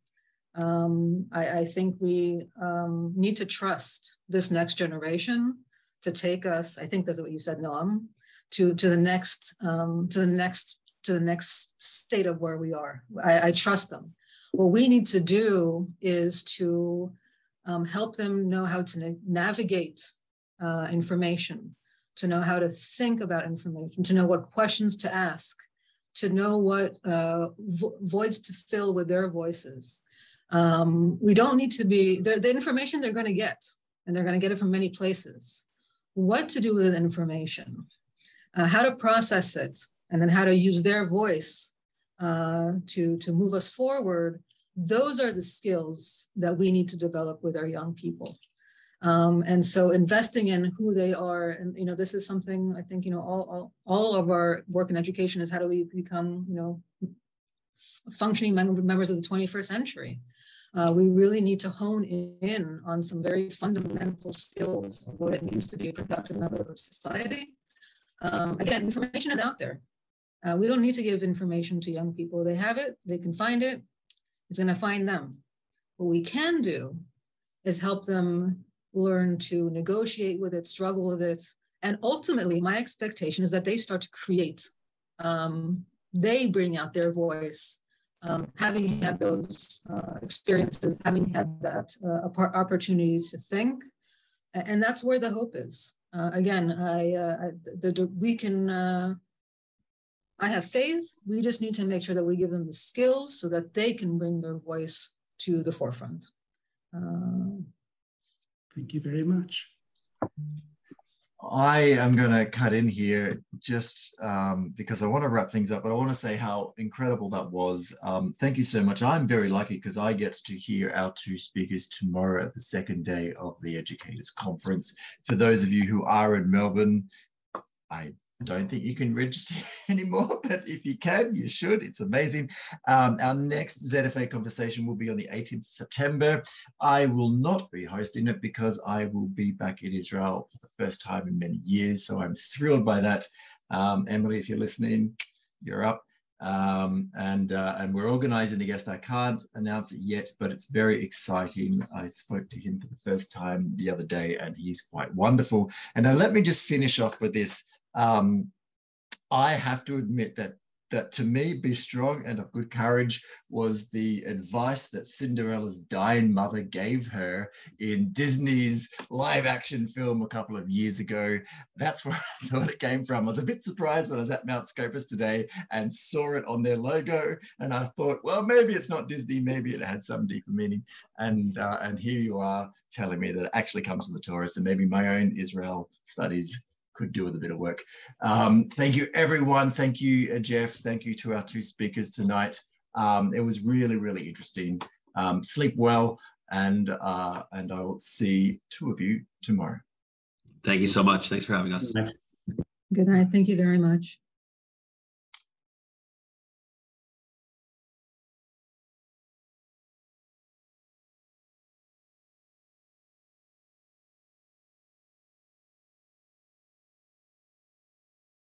um, I, I, think we um, need to trust this next generation to take us. I think that's what you said, Noam, to to the next um, to the next to the next state of where we are. I, I trust them. What we need to do is to um, help them know how to na navigate uh, information to know how to think about information, to know what questions to ask, to know what uh, vo- voids to fill with their voices. Um, we don't need to be, the, the information they're going to get, and they're going to get it from many places. What to do with the information, uh, how to process it, and then how to use their voice uh, to, to move us forward. Those are the skills that we need to develop with our young people. Um, and so investing in who they are, and you know, this is something I think you know all, all all of our work in education is how do we become you know functioning members of the 21st century. Uh, we really need to hone in on some very fundamental skills of what it means to be a productive member of society. Um, again, information is out there. Uh, we don't need to give information to young people. They have it, they can find it, it's going to find them. What we can do is help them learn to negotiate with it, struggle with it. And ultimately, my expectation is that they start to create. Um, they bring out their voice, um, having had those uh, experiences, having had that uh, opportunity to think. And that's where the hope is. Uh, again, I, uh, the, the, we can, uh, I have faith. We just need to make sure that we give them the skills so that they can bring their voice to the forefront. Uh, Thank you very much. I am going to cut in here just um, because I want to wrap things up, but I want to say how incredible that was. Um, thank you so much. I'm very lucky because I get to hear our two speakers tomorrow at the second day of the Educators Conference. For those of you who are in Melbourne, I don't think you can register anymore, but if you can, you should. It's amazing. Um, our next ZFA conversation will be on the 18th of September. I will not be hosting it because I will be back in Israel for the first time in many years. So I'm thrilled by that. Um, Emily, if you're listening, you're up. Um, and uh, and we're organizing a guest. I can't announce it yet, but it's very exciting. I spoke to him for the first time the other day, and he's quite wonderful. And now let me just finish off with this. Um, I have to admit that that to me, be strong and of good courage was the advice that Cinderella's dying mother gave her in Disney's live action film a couple of years ago. That's where I thought it came from. I was a bit surprised when I was at Mount Scopus today and saw it on their logo. And I thought, well, maybe it's not Disney, maybe it has some deeper meaning. And, uh, and here you are telling me that it actually comes from the Torah. And maybe my own Israel studies could do with a bit of work. Um, thank you, everyone. Thank you, uh, Jeff. Thank you to our two speakers tonight. Um, it was really, really interesting. Um, sleep well, and uh, and I will see two of you tomorrow. Thank you so much. Thanks for having us. Good night. Thank you very much.